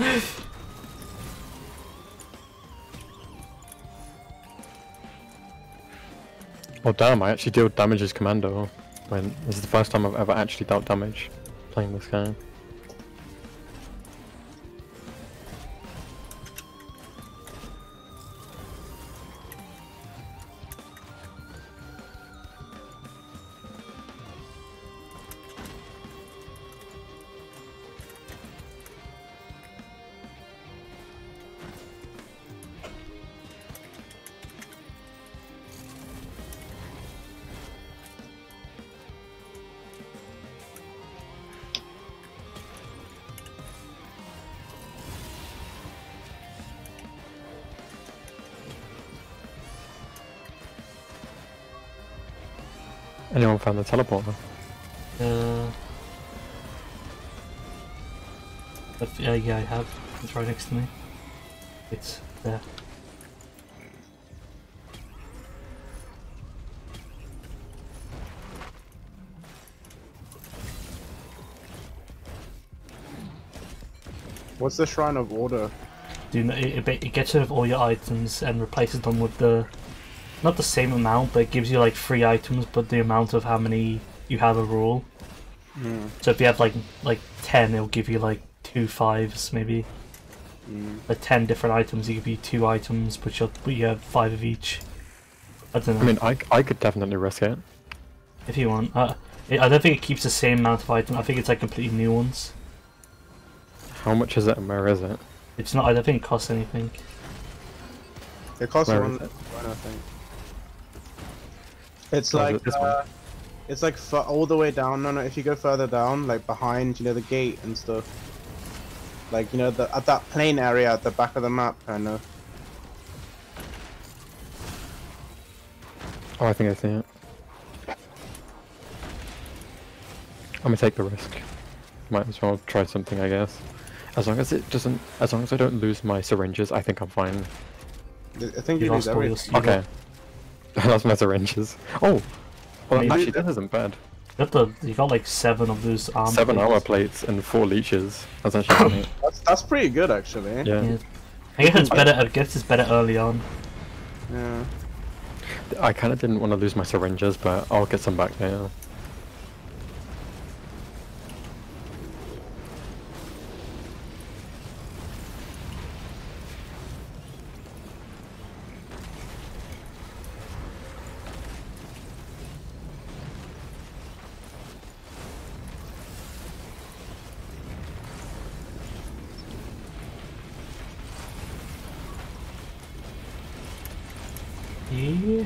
C: oh damn, I actually deal damage as commando. When this is the first time I've ever actually dealt damage playing this game. Found the teleporter?
B: Uh, but, uh, yeah, I have. It's right next to me. It's there.
A: What's the Shrine of Order?
B: Do you know, it, it, it gets rid of all your items and replaces them with the not the same amount, but it gives you like three items, but the amount of how many you have a rule.
A: Mm,
B: So if you have like like ten, it'll give you like two fives, maybe.
A: mm.
B: Like ten different items, it give you two items, but you but you have five of each. I don't know.
C: I mean, I, I could definitely risk it.
B: if you want, uh, it, I don't think it keeps the same amount of items. I think it's like completely new ones.
C: How much is it and where is it?
B: It's not. I don't think it costs anything.
A: It costs
C: Where
A: one, one, I think. It's
C: Oh,
A: like,
C: it
A: uh, it's like fu- all the way down. No, no. If you go further down, like behind, you know, the gate and stuff. Like you know, the at that plain area at the back of the map, kind of.
C: Oh, I think I see it. I'm gonna take the risk. Might as well try something, I guess. As long as it doesn't, as long as I don't lose my syringes, I think I'm fine.
A: I think
B: You
A: you lose
B: lost all your.
A: everything.
B: You
C: Okay.
B: Got,
C: I lost my syringes. Oh! Well,
B: Maybe
C: actually,
A: that-
C: that isn't bad.
B: you got the. You got like seven of those armor.
C: Seven
B: plates.
C: armor plates and four leeches. That's actually funny.
A: That's that's pretty good actually.
C: Yeah.
B: Yeah. I guess it's better. I guess it's better early on.
A: Yeah.
C: I kind of didn't want to lose my syringes, but I'll get some back later.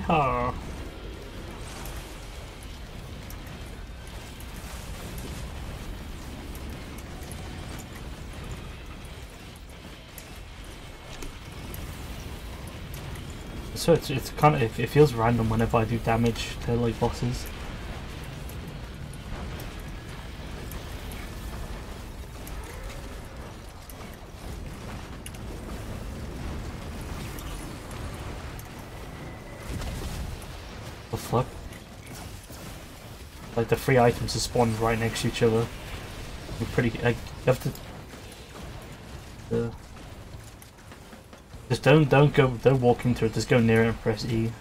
B: Yeehaw. So it's it's kind of it, it feels random whenever I do damage to like bosses. The fuck? Like the three items are spawned right next to each other. You're pretty. Like, you have to. Uh, just don't don't go don't walk into it. Just go near it and press E.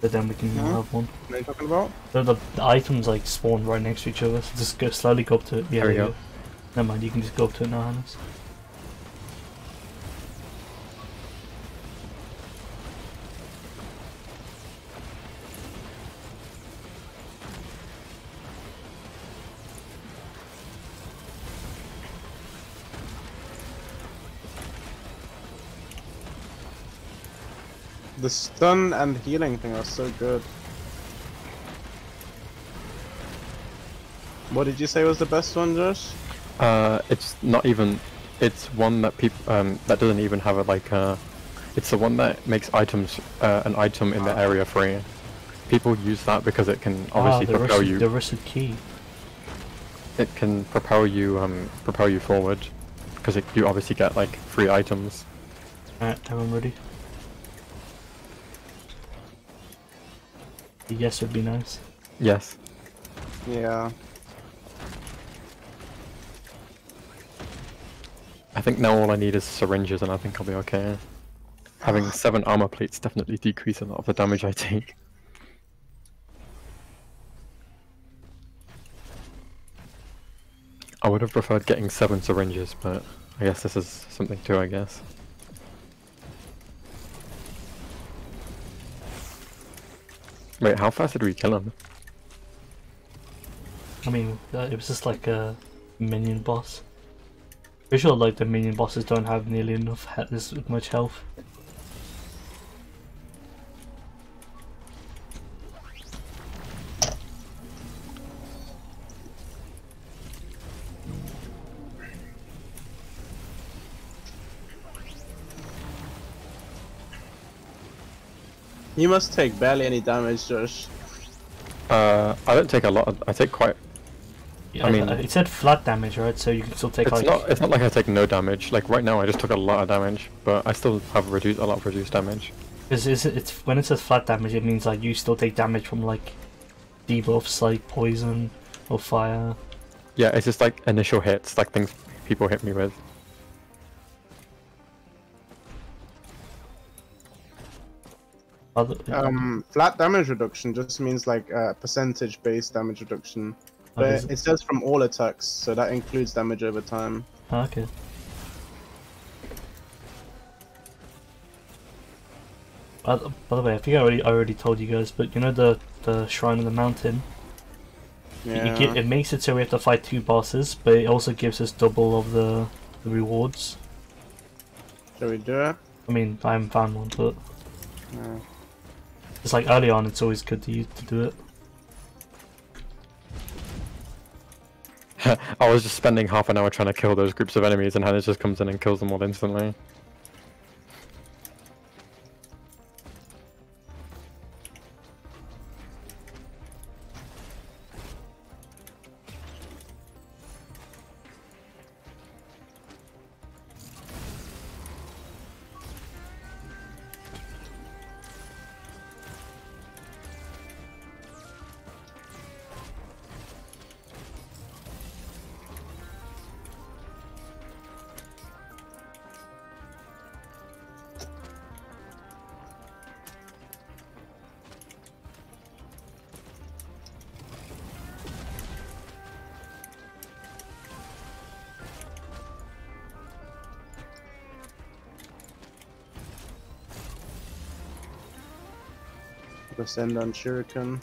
B: But then we can have one.
A: What are you talking about?
B: The, the, the items like spawn right next to each other. So just go slowly go up to it. Yeah,
C: There we
B: you
C: go.
B: Never mind. You can just go up to it now, Hannes.
A: The stun and healing thing are so good. What did you say was the best one, Josh?
C: Uh, it's not even. It's one that people um that doesn't even have a like uh, it's the one that makes items uh, an item in the area free. People use that because it can
B: Ah,
C: obviously
B: the
C: propel
B: rusted,
C: you.
B: the rusted key.
C: It can propel you um propel you forward because you obviously get like free items.
B: Alright, time I'm ready. Yes would be nice.
C: Yes.
A: Yeah.
C: I think now all I need is syringes and I think I'll be okay. Having seven armor plates definitely decrease a lot of the damage I take. I would have preferred getting seven syringes, but I guess this is something too, I guess. Wait, how fast did we kill him?
B: I mean, uh, it was just like a minion boss. Pretty sure like the minion bosses don't have nearly enough this much health.
A: You must take barely any damage, Josh.
C: Uh, I don't take a lot. Of, I take quite.
B: Yeah,
C: I mean-
B: it said flat damage, right? So you can still take
C: It's
B: like
C: not. It's not like I take no damage. Like right now, I just took a lot of damage, but I still have reduced a lot of reduced damage.
B: Is is it? It's when it says flat damage, it means like you still take damage from like debuffs like poison or fire.
C: Yeah, it's just like initial hits, like things people hit me with.
B: Other,
A: Um, flat damage reduction just means like uh, percentage-based damage reduction,
B: oh,
A: but
B: it?
A: says from all attacks, so that includes damage over time.
B: Ah, okay. By the, by the way, I think I already I already told you guys, but you know the the shrine of the mountain.
A: Yeah.
B: Get, it makes it so we have to fight two bosses, but it also gives us double of the, the rewards.
A: Shall we do it?
B: I mean, I haven't found one, but. It's like early on, it's always good to use to do it.
C: I was just spending half an hour trying to kill those groups of enemies, and Hannah just comes in and kills them all instantly.
A: Send on Shuriken.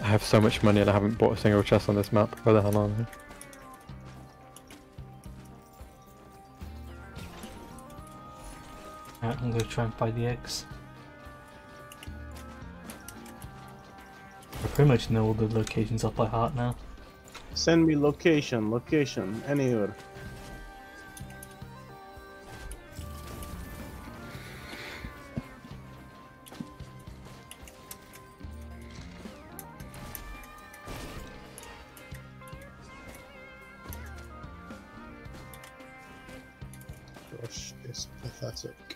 C: I have so much money and I haven't bought a single chest on this map. Where the hell are they?
B: Try and find the eggs. I pretty much know all the locations off by heart now.
A: Send me location, location, anywhere. Josh is pathetic.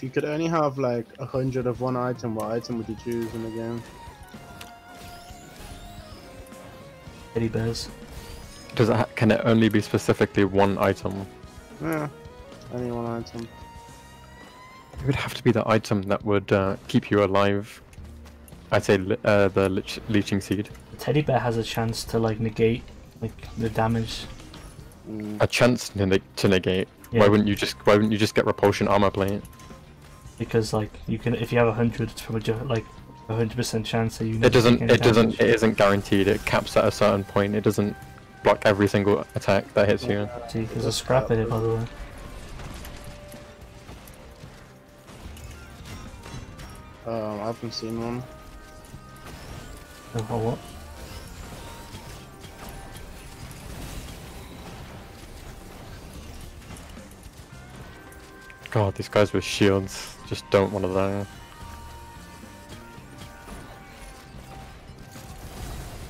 A: If you could only have like a hundred of one item, what item would you choose in the game?
B: Teddy bears.
C: Does it ha- can it only be specifically one item?
A: Yeah, Any one item.
C: It would have to be the item that would uh, keep you alive. I'd say li- uh, the lich- leeching seed.
B: The teddy bear has a chance to like negate like the damage.
A: Mm.
C: A chance to, neg- to negate.
B: Yeah.
C: Why wouldn't you just Why wouldn't you just get repulsion armor plate?
B: Because like you can if you have a hundred it's from a ju- like a hundred percent chance that you
C: It doesn't.
B: take any
C: It doesn't. It isn't guaranteed. It caps at a certain point. It doesn't block every single attack that hits you.
B: See, there's a scrap in it by the way.
A: Um, I haven't seen one.
B: Oh, what?
C: God, these guys with shields just don't want to die.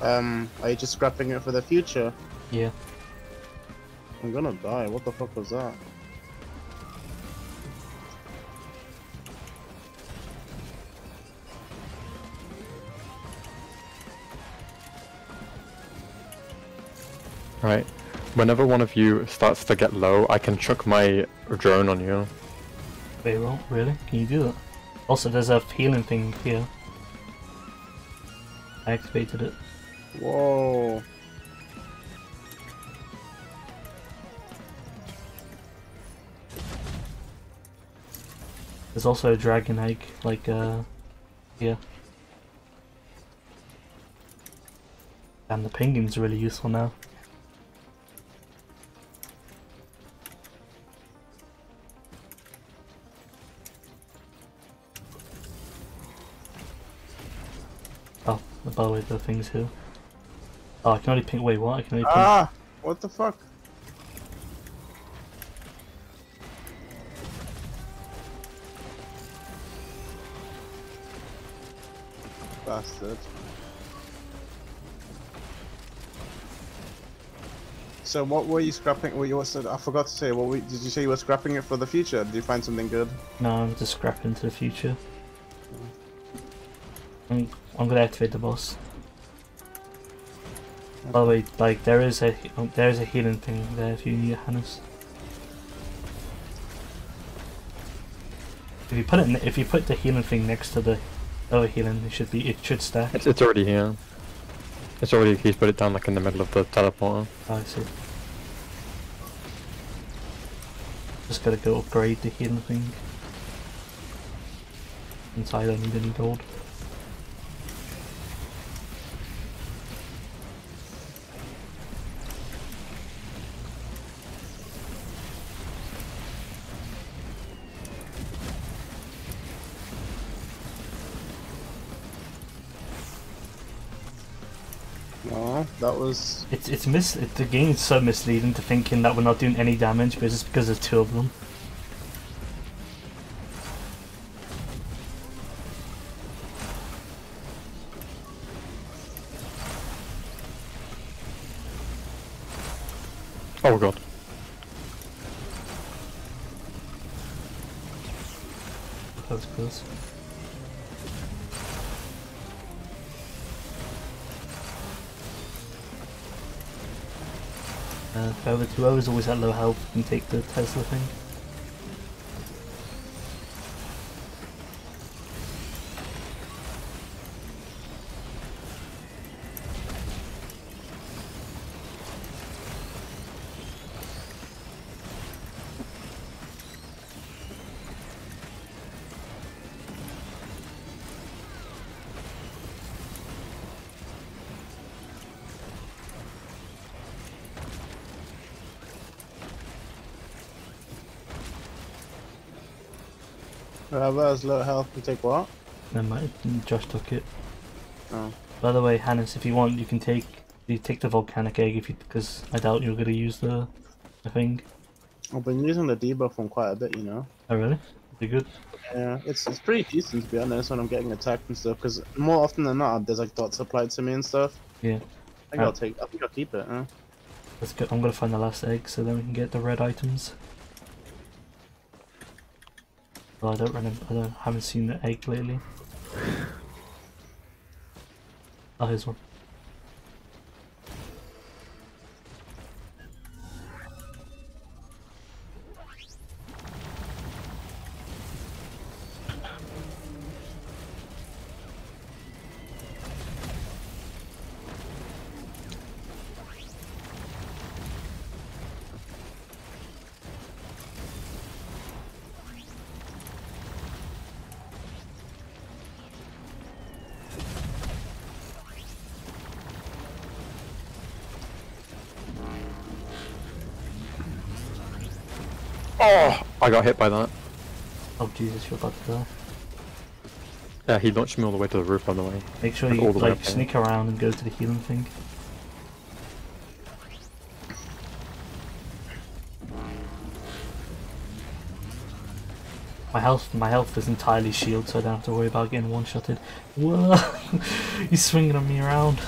A: Um, are you just scrapping it for the future?
B: Yeah.
A: I'm gonna die. What the fuck was that?
C: Right. Whenever one of you starts to get low, I can chuck my drone on you.
B: Well, really? Can you do that? Also, there's a healing thing here. I activated it.
A: Whoa.
B: There's also a dragon egg, like, uh, here. And the penguin's really useful now. Oh, by the way, the thing's here. Oh, I can only ping. Wait, what? I can only ping.
A: Ah! What the fuck? Bastard. So what were you scrapping? What you was I forgot to say. What were, did you say you were scrapping it for the future? Did you find something good?
B: No, I'm just scrapping to the future. I'm, gonna activate the boss. By the way, like there is a um, there is a healing thing there if you need it, Hannes. If you put it, if you put the healing thing next to the other healing, it should be it should stack.
C: It's it's already here. It's already. He's put it down like in the middle of the teleporter.
B: Oh, I see. Just gotta go upgrade the healing thing. Inside, I don't need any gold.
A: That was.
B: It's it's mis it, the game is so misleading to thinking that we're not doing any damage, but it's just because there's two of them.
C: Oh god.
B: That was close. Uh, whoever, whoever's always at low health can take the Tesla thing.
A: Whoever has low health can take what?
B: Never mind, Josh took it.
A: Oh.
B: By the way, Hannes, if you want, you can take you take the volcanic egg if you because I doubt you're gonna use the the thing.
A: I've been using the debuff one quite a bit, you know.
B: Oh really? Be good.
A: Yeah, it's it's pretty decent to be honest when I'm getting attacked and stuff. Because more often than not, there's like dots applied to me and stuff.
B: Yeah.
A: I think
B: Uh,
A: I'll take. I think I'll keep it. Huh?
B: Let's go. I'm gonna find the last egg so then we can get the red items. Well, I don't remember. I don't, haven't seen the egg lately. Oh, here's one.
C: I got hit by that.
B: Oh Jesus, you're about to die.
C: Yeah, he launched me all the way to the roof, by the way.
B: Make sure
C: Like,
B: you like
C: there.
B: sneak around and go to the healing thing. My health, my health is entirely shield, so I don't have to worry about getting one-shotted. Whoa! he's swinging on me around.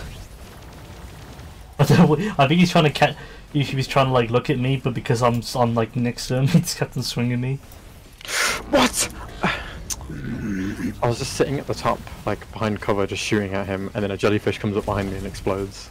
B: I, don't, I think he's trying to catch. He he was trying to like look at me, but because I'm I'm like next to him, he just kept on swinging me.
C: What? I was just sitting at the top, like behind cover, just shooting at him, and then a jellyfish comes up behind me and explodes.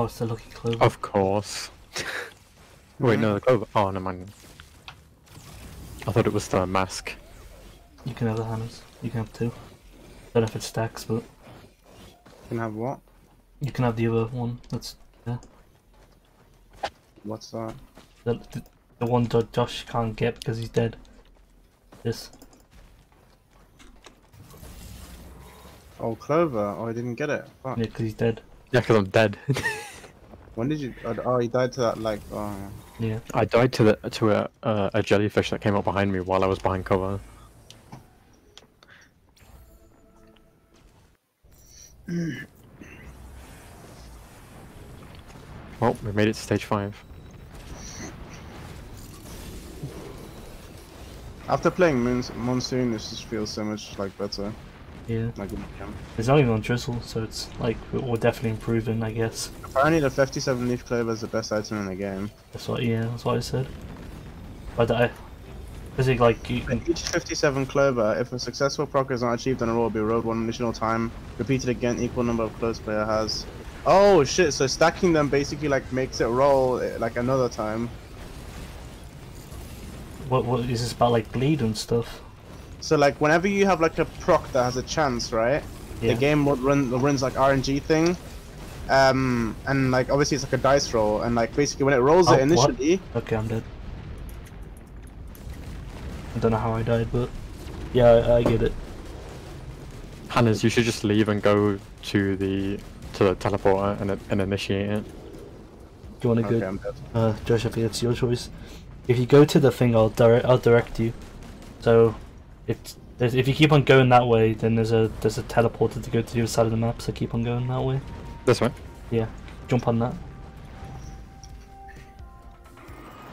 B: Oh, it's the lucky clover.
C: Of course. Wait, no, the clover. Oh, no, mind. I thought it was the mask.
B: You can have the hammers. You can have two. Don't know if it stacks, but You
A: Can have what?
B: you can have the other one. That's yeah.
A: What's that?
B: The, the, the one that Josh can't get because he's dead. This.
A: Oh, Clover. Oh, I didn't get it. Fuck.
B: Yeah, because he's dead.
C: Yeah, because I'm dead.
A: When did you? Oh, oh, he died to that. Like, oh.
B: Yeah.
C: I died to the to a uh, a jellyfish that came up behind me while I was behind cover. well, we made it to stage five.
A: After playing Moons Monsoon, this just feels so much like better.
B: Yeah.
A: Like, yeah.
B: It's not even on drizzle, so it's like we're definitely improving, I guess.
A: Apparently, the 57 leaf clover is the best item in the game.
B: That's what. Yeah, that's what I said. But I. Is it like you
A: Each 57 clover, if a successful proc is not achieved on a roll, will be rolled one additional time, repeated again, equal number of close player has. Oh shit! So stacking them basically like makes it roll eh, like another time.
B: what what is this about like bleed and stuff?
A: So like whenever you have like a proc that has a chance, right?
B: Yeah.
A: The game would run the runs like RNG thing. Um, and like obviously it's like a dice roll, and like basically when it rolls
B: Oh,
A: it
B: what?
A: initially,
B: Okay, I'm dead. I don't know how I died, but yeah, I, I get it.
C: Hannes, you should just leave and go to the to the teleporter and and initiate it.
B: Do you want to
A: okay,
B: go?
A: I'm.
B: Uh, Josh, I think it's your choice. If you go to the thing, I'll direct. I'll direct you. So, it's if you keep on going that way, then there's a there's a teleporter to go to the other side of the map. So keep on going that way.
C: This one?
B: Yeah, jump on that.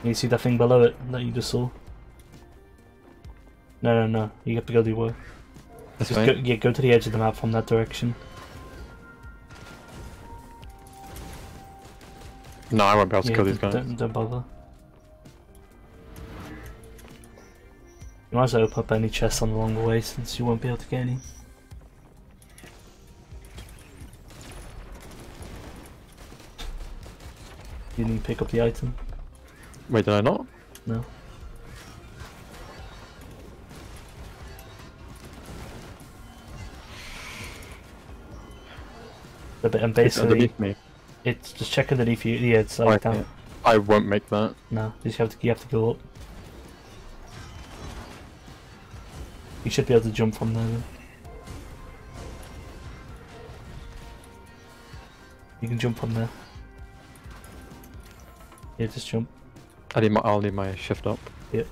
B: You see that thing below it that you just saw? No, no, no. You have to go the other way.
C: This
B: Just
C: way.
B: go, yeah, go to the edge of the map from that direction.
C: No, I won't be able to
B: yeah,
C: kill these guys.
B: Don't, don't bother. You might as well open up any chests on along the way since you won't be able to get any. You didn't pick up the item?
C: Wait, did I not?
B: No. A bit, and
C: It's
B: basically,
C: me.
B: it's just check underneath you. Yeah, it's like
C: Okay.
B: down.
C: I won't make that.
B: No, you just have to you have to go up. You should be able to jump from there. Then. You can jump from there. Yeah, just jump.
C: I need my. I'll need my shift up. Yep.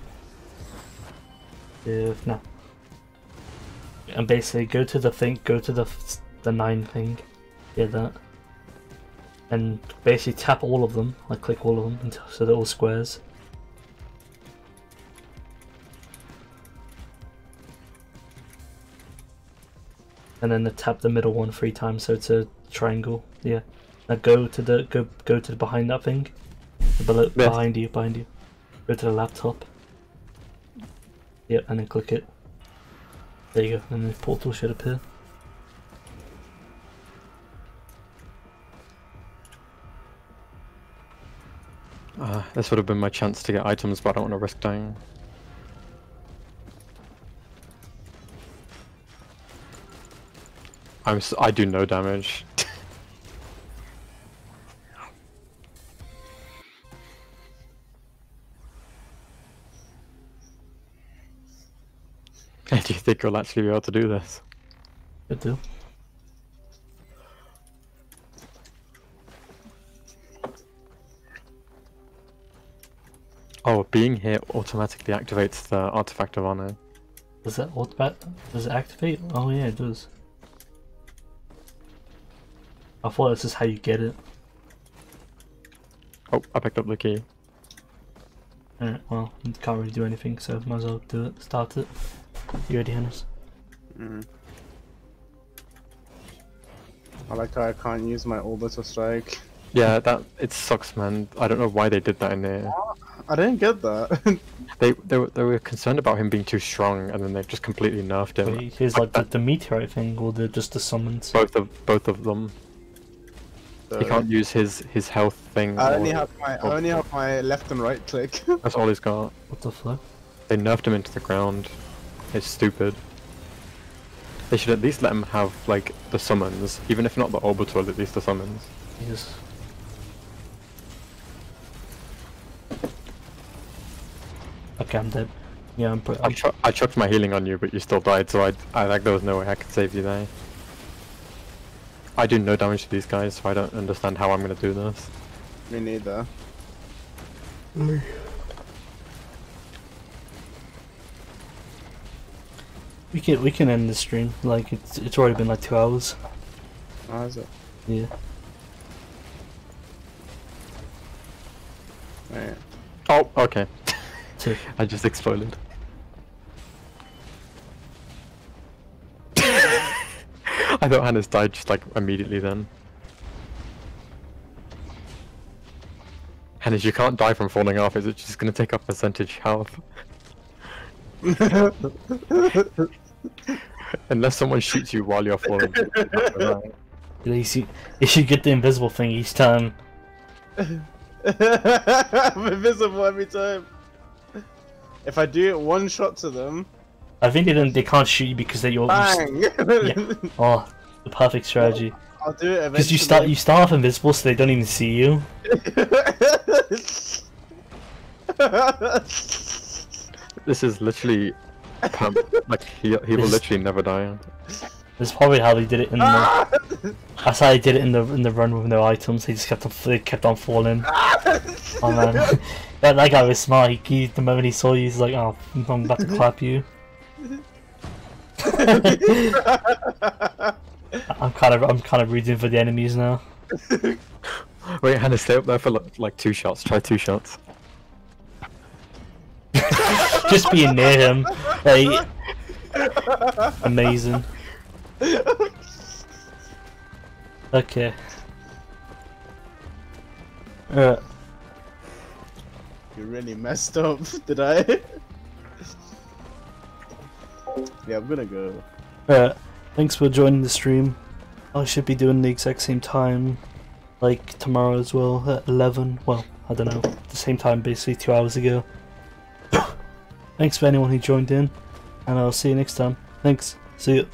B: Yeah, no. And basically, go to the thing. Go to the the nine thing. Yeah, that. And basically tap all of them. Like click all of them until so they're all squares. And then the tap the middle one three times so it's a triangle. Yeah. Now go to the go go to the behind that thing. Below,
C: Yes.
B: behind you, behind you. Go to the laptop. Yep, and then click it. There you go, and the portal should appear.
C: Uh, this would have been my chance to get items, but I don't want to risk dying. I'm s I do no damage. do you think you'll actually be able to do this?
B: Good do.
C: Oh, being here automatically activates the artifact of honor.
B: Does that automat does it activate? Oh yeah, it does. I thought this is how you get it.
C: Oh, I picked up the key.
B: Alright, well, you can't really do anything, so might as well do it. Start it. You ready, Hannes?
A: Mm. I like how I can't use my orbital strike.
C: Yeah, that it sucks, man. I don't know why they did that in there.
A: I didn't get that.
C: They they were, they were concerned about him being too strong, and then they just completely nerfed him.
B: Wait, Here's like the, the meteorite thing, or the just the summons.
C: Both of both of them. He can't use his his health thing.
A: I only have my I only have my left and right click.
C: That's all he's got.
B: What the fuck?
C: They nerfed him into the ground. It's stupid. They should at least let him have like the summons, even if not the orbital, at least the summons.
B: Jesus. Okay, I'm dead. Yeah, I'm. Pre-
C: I, chu- I chucked my healing on you, but you still died, so I, I like there was no way I could save you there. I do no damage to these guys, so I don't understand how I'm gonna do this.
A: Me neither.
B: We can we can end the stream. Like it's it's already been like two hours.
A: How is it?
B: Yeah.
A: Right.
C: Oh, okay. I just exploded. I thought Hannes died just like immediately then. Hannes, you can't die from falling off, is it just gonna take up percentage health? Unless someone shoots you while you're falling.
B: You, know, you you should get the invisible thing each time.
A: I'm invisible every time. If I do it one shot to them,
B: I think they don't. They can't shoot you because they you're.
A: bang!
B: Oh, the perfect strategy.
A: I'll do it eventually.
B: Because you start you start off invisible, so they don't even see you.
C: This is literally pump. like he, he will literally never die.
B: That's probably how they did it in the. Ah! That's how they did it in the in the run with no items. They just kept on they kept on falling. Ah! oh man, that, that guy was smart. He, he the moment he saw you, he's like, "Oh, I'm about to clap you." I'm kind of I'm kind of rooting for the enemies now.
C: Wait, Hannah, stay up there for like, like two shots. Try two shots.
B: Just being near him, like, amazing. Okay. Uh,
A: You really messed up, did I? yeah, I'm gonna go.
B: uh, thanks for joining the stream. I should be doing the exact same time, like tomorrow as well at 11. Well, I don't know, the same time basically two hours ago. thanks for anyone who joined in, and I'll see you next time. Thanks. See you.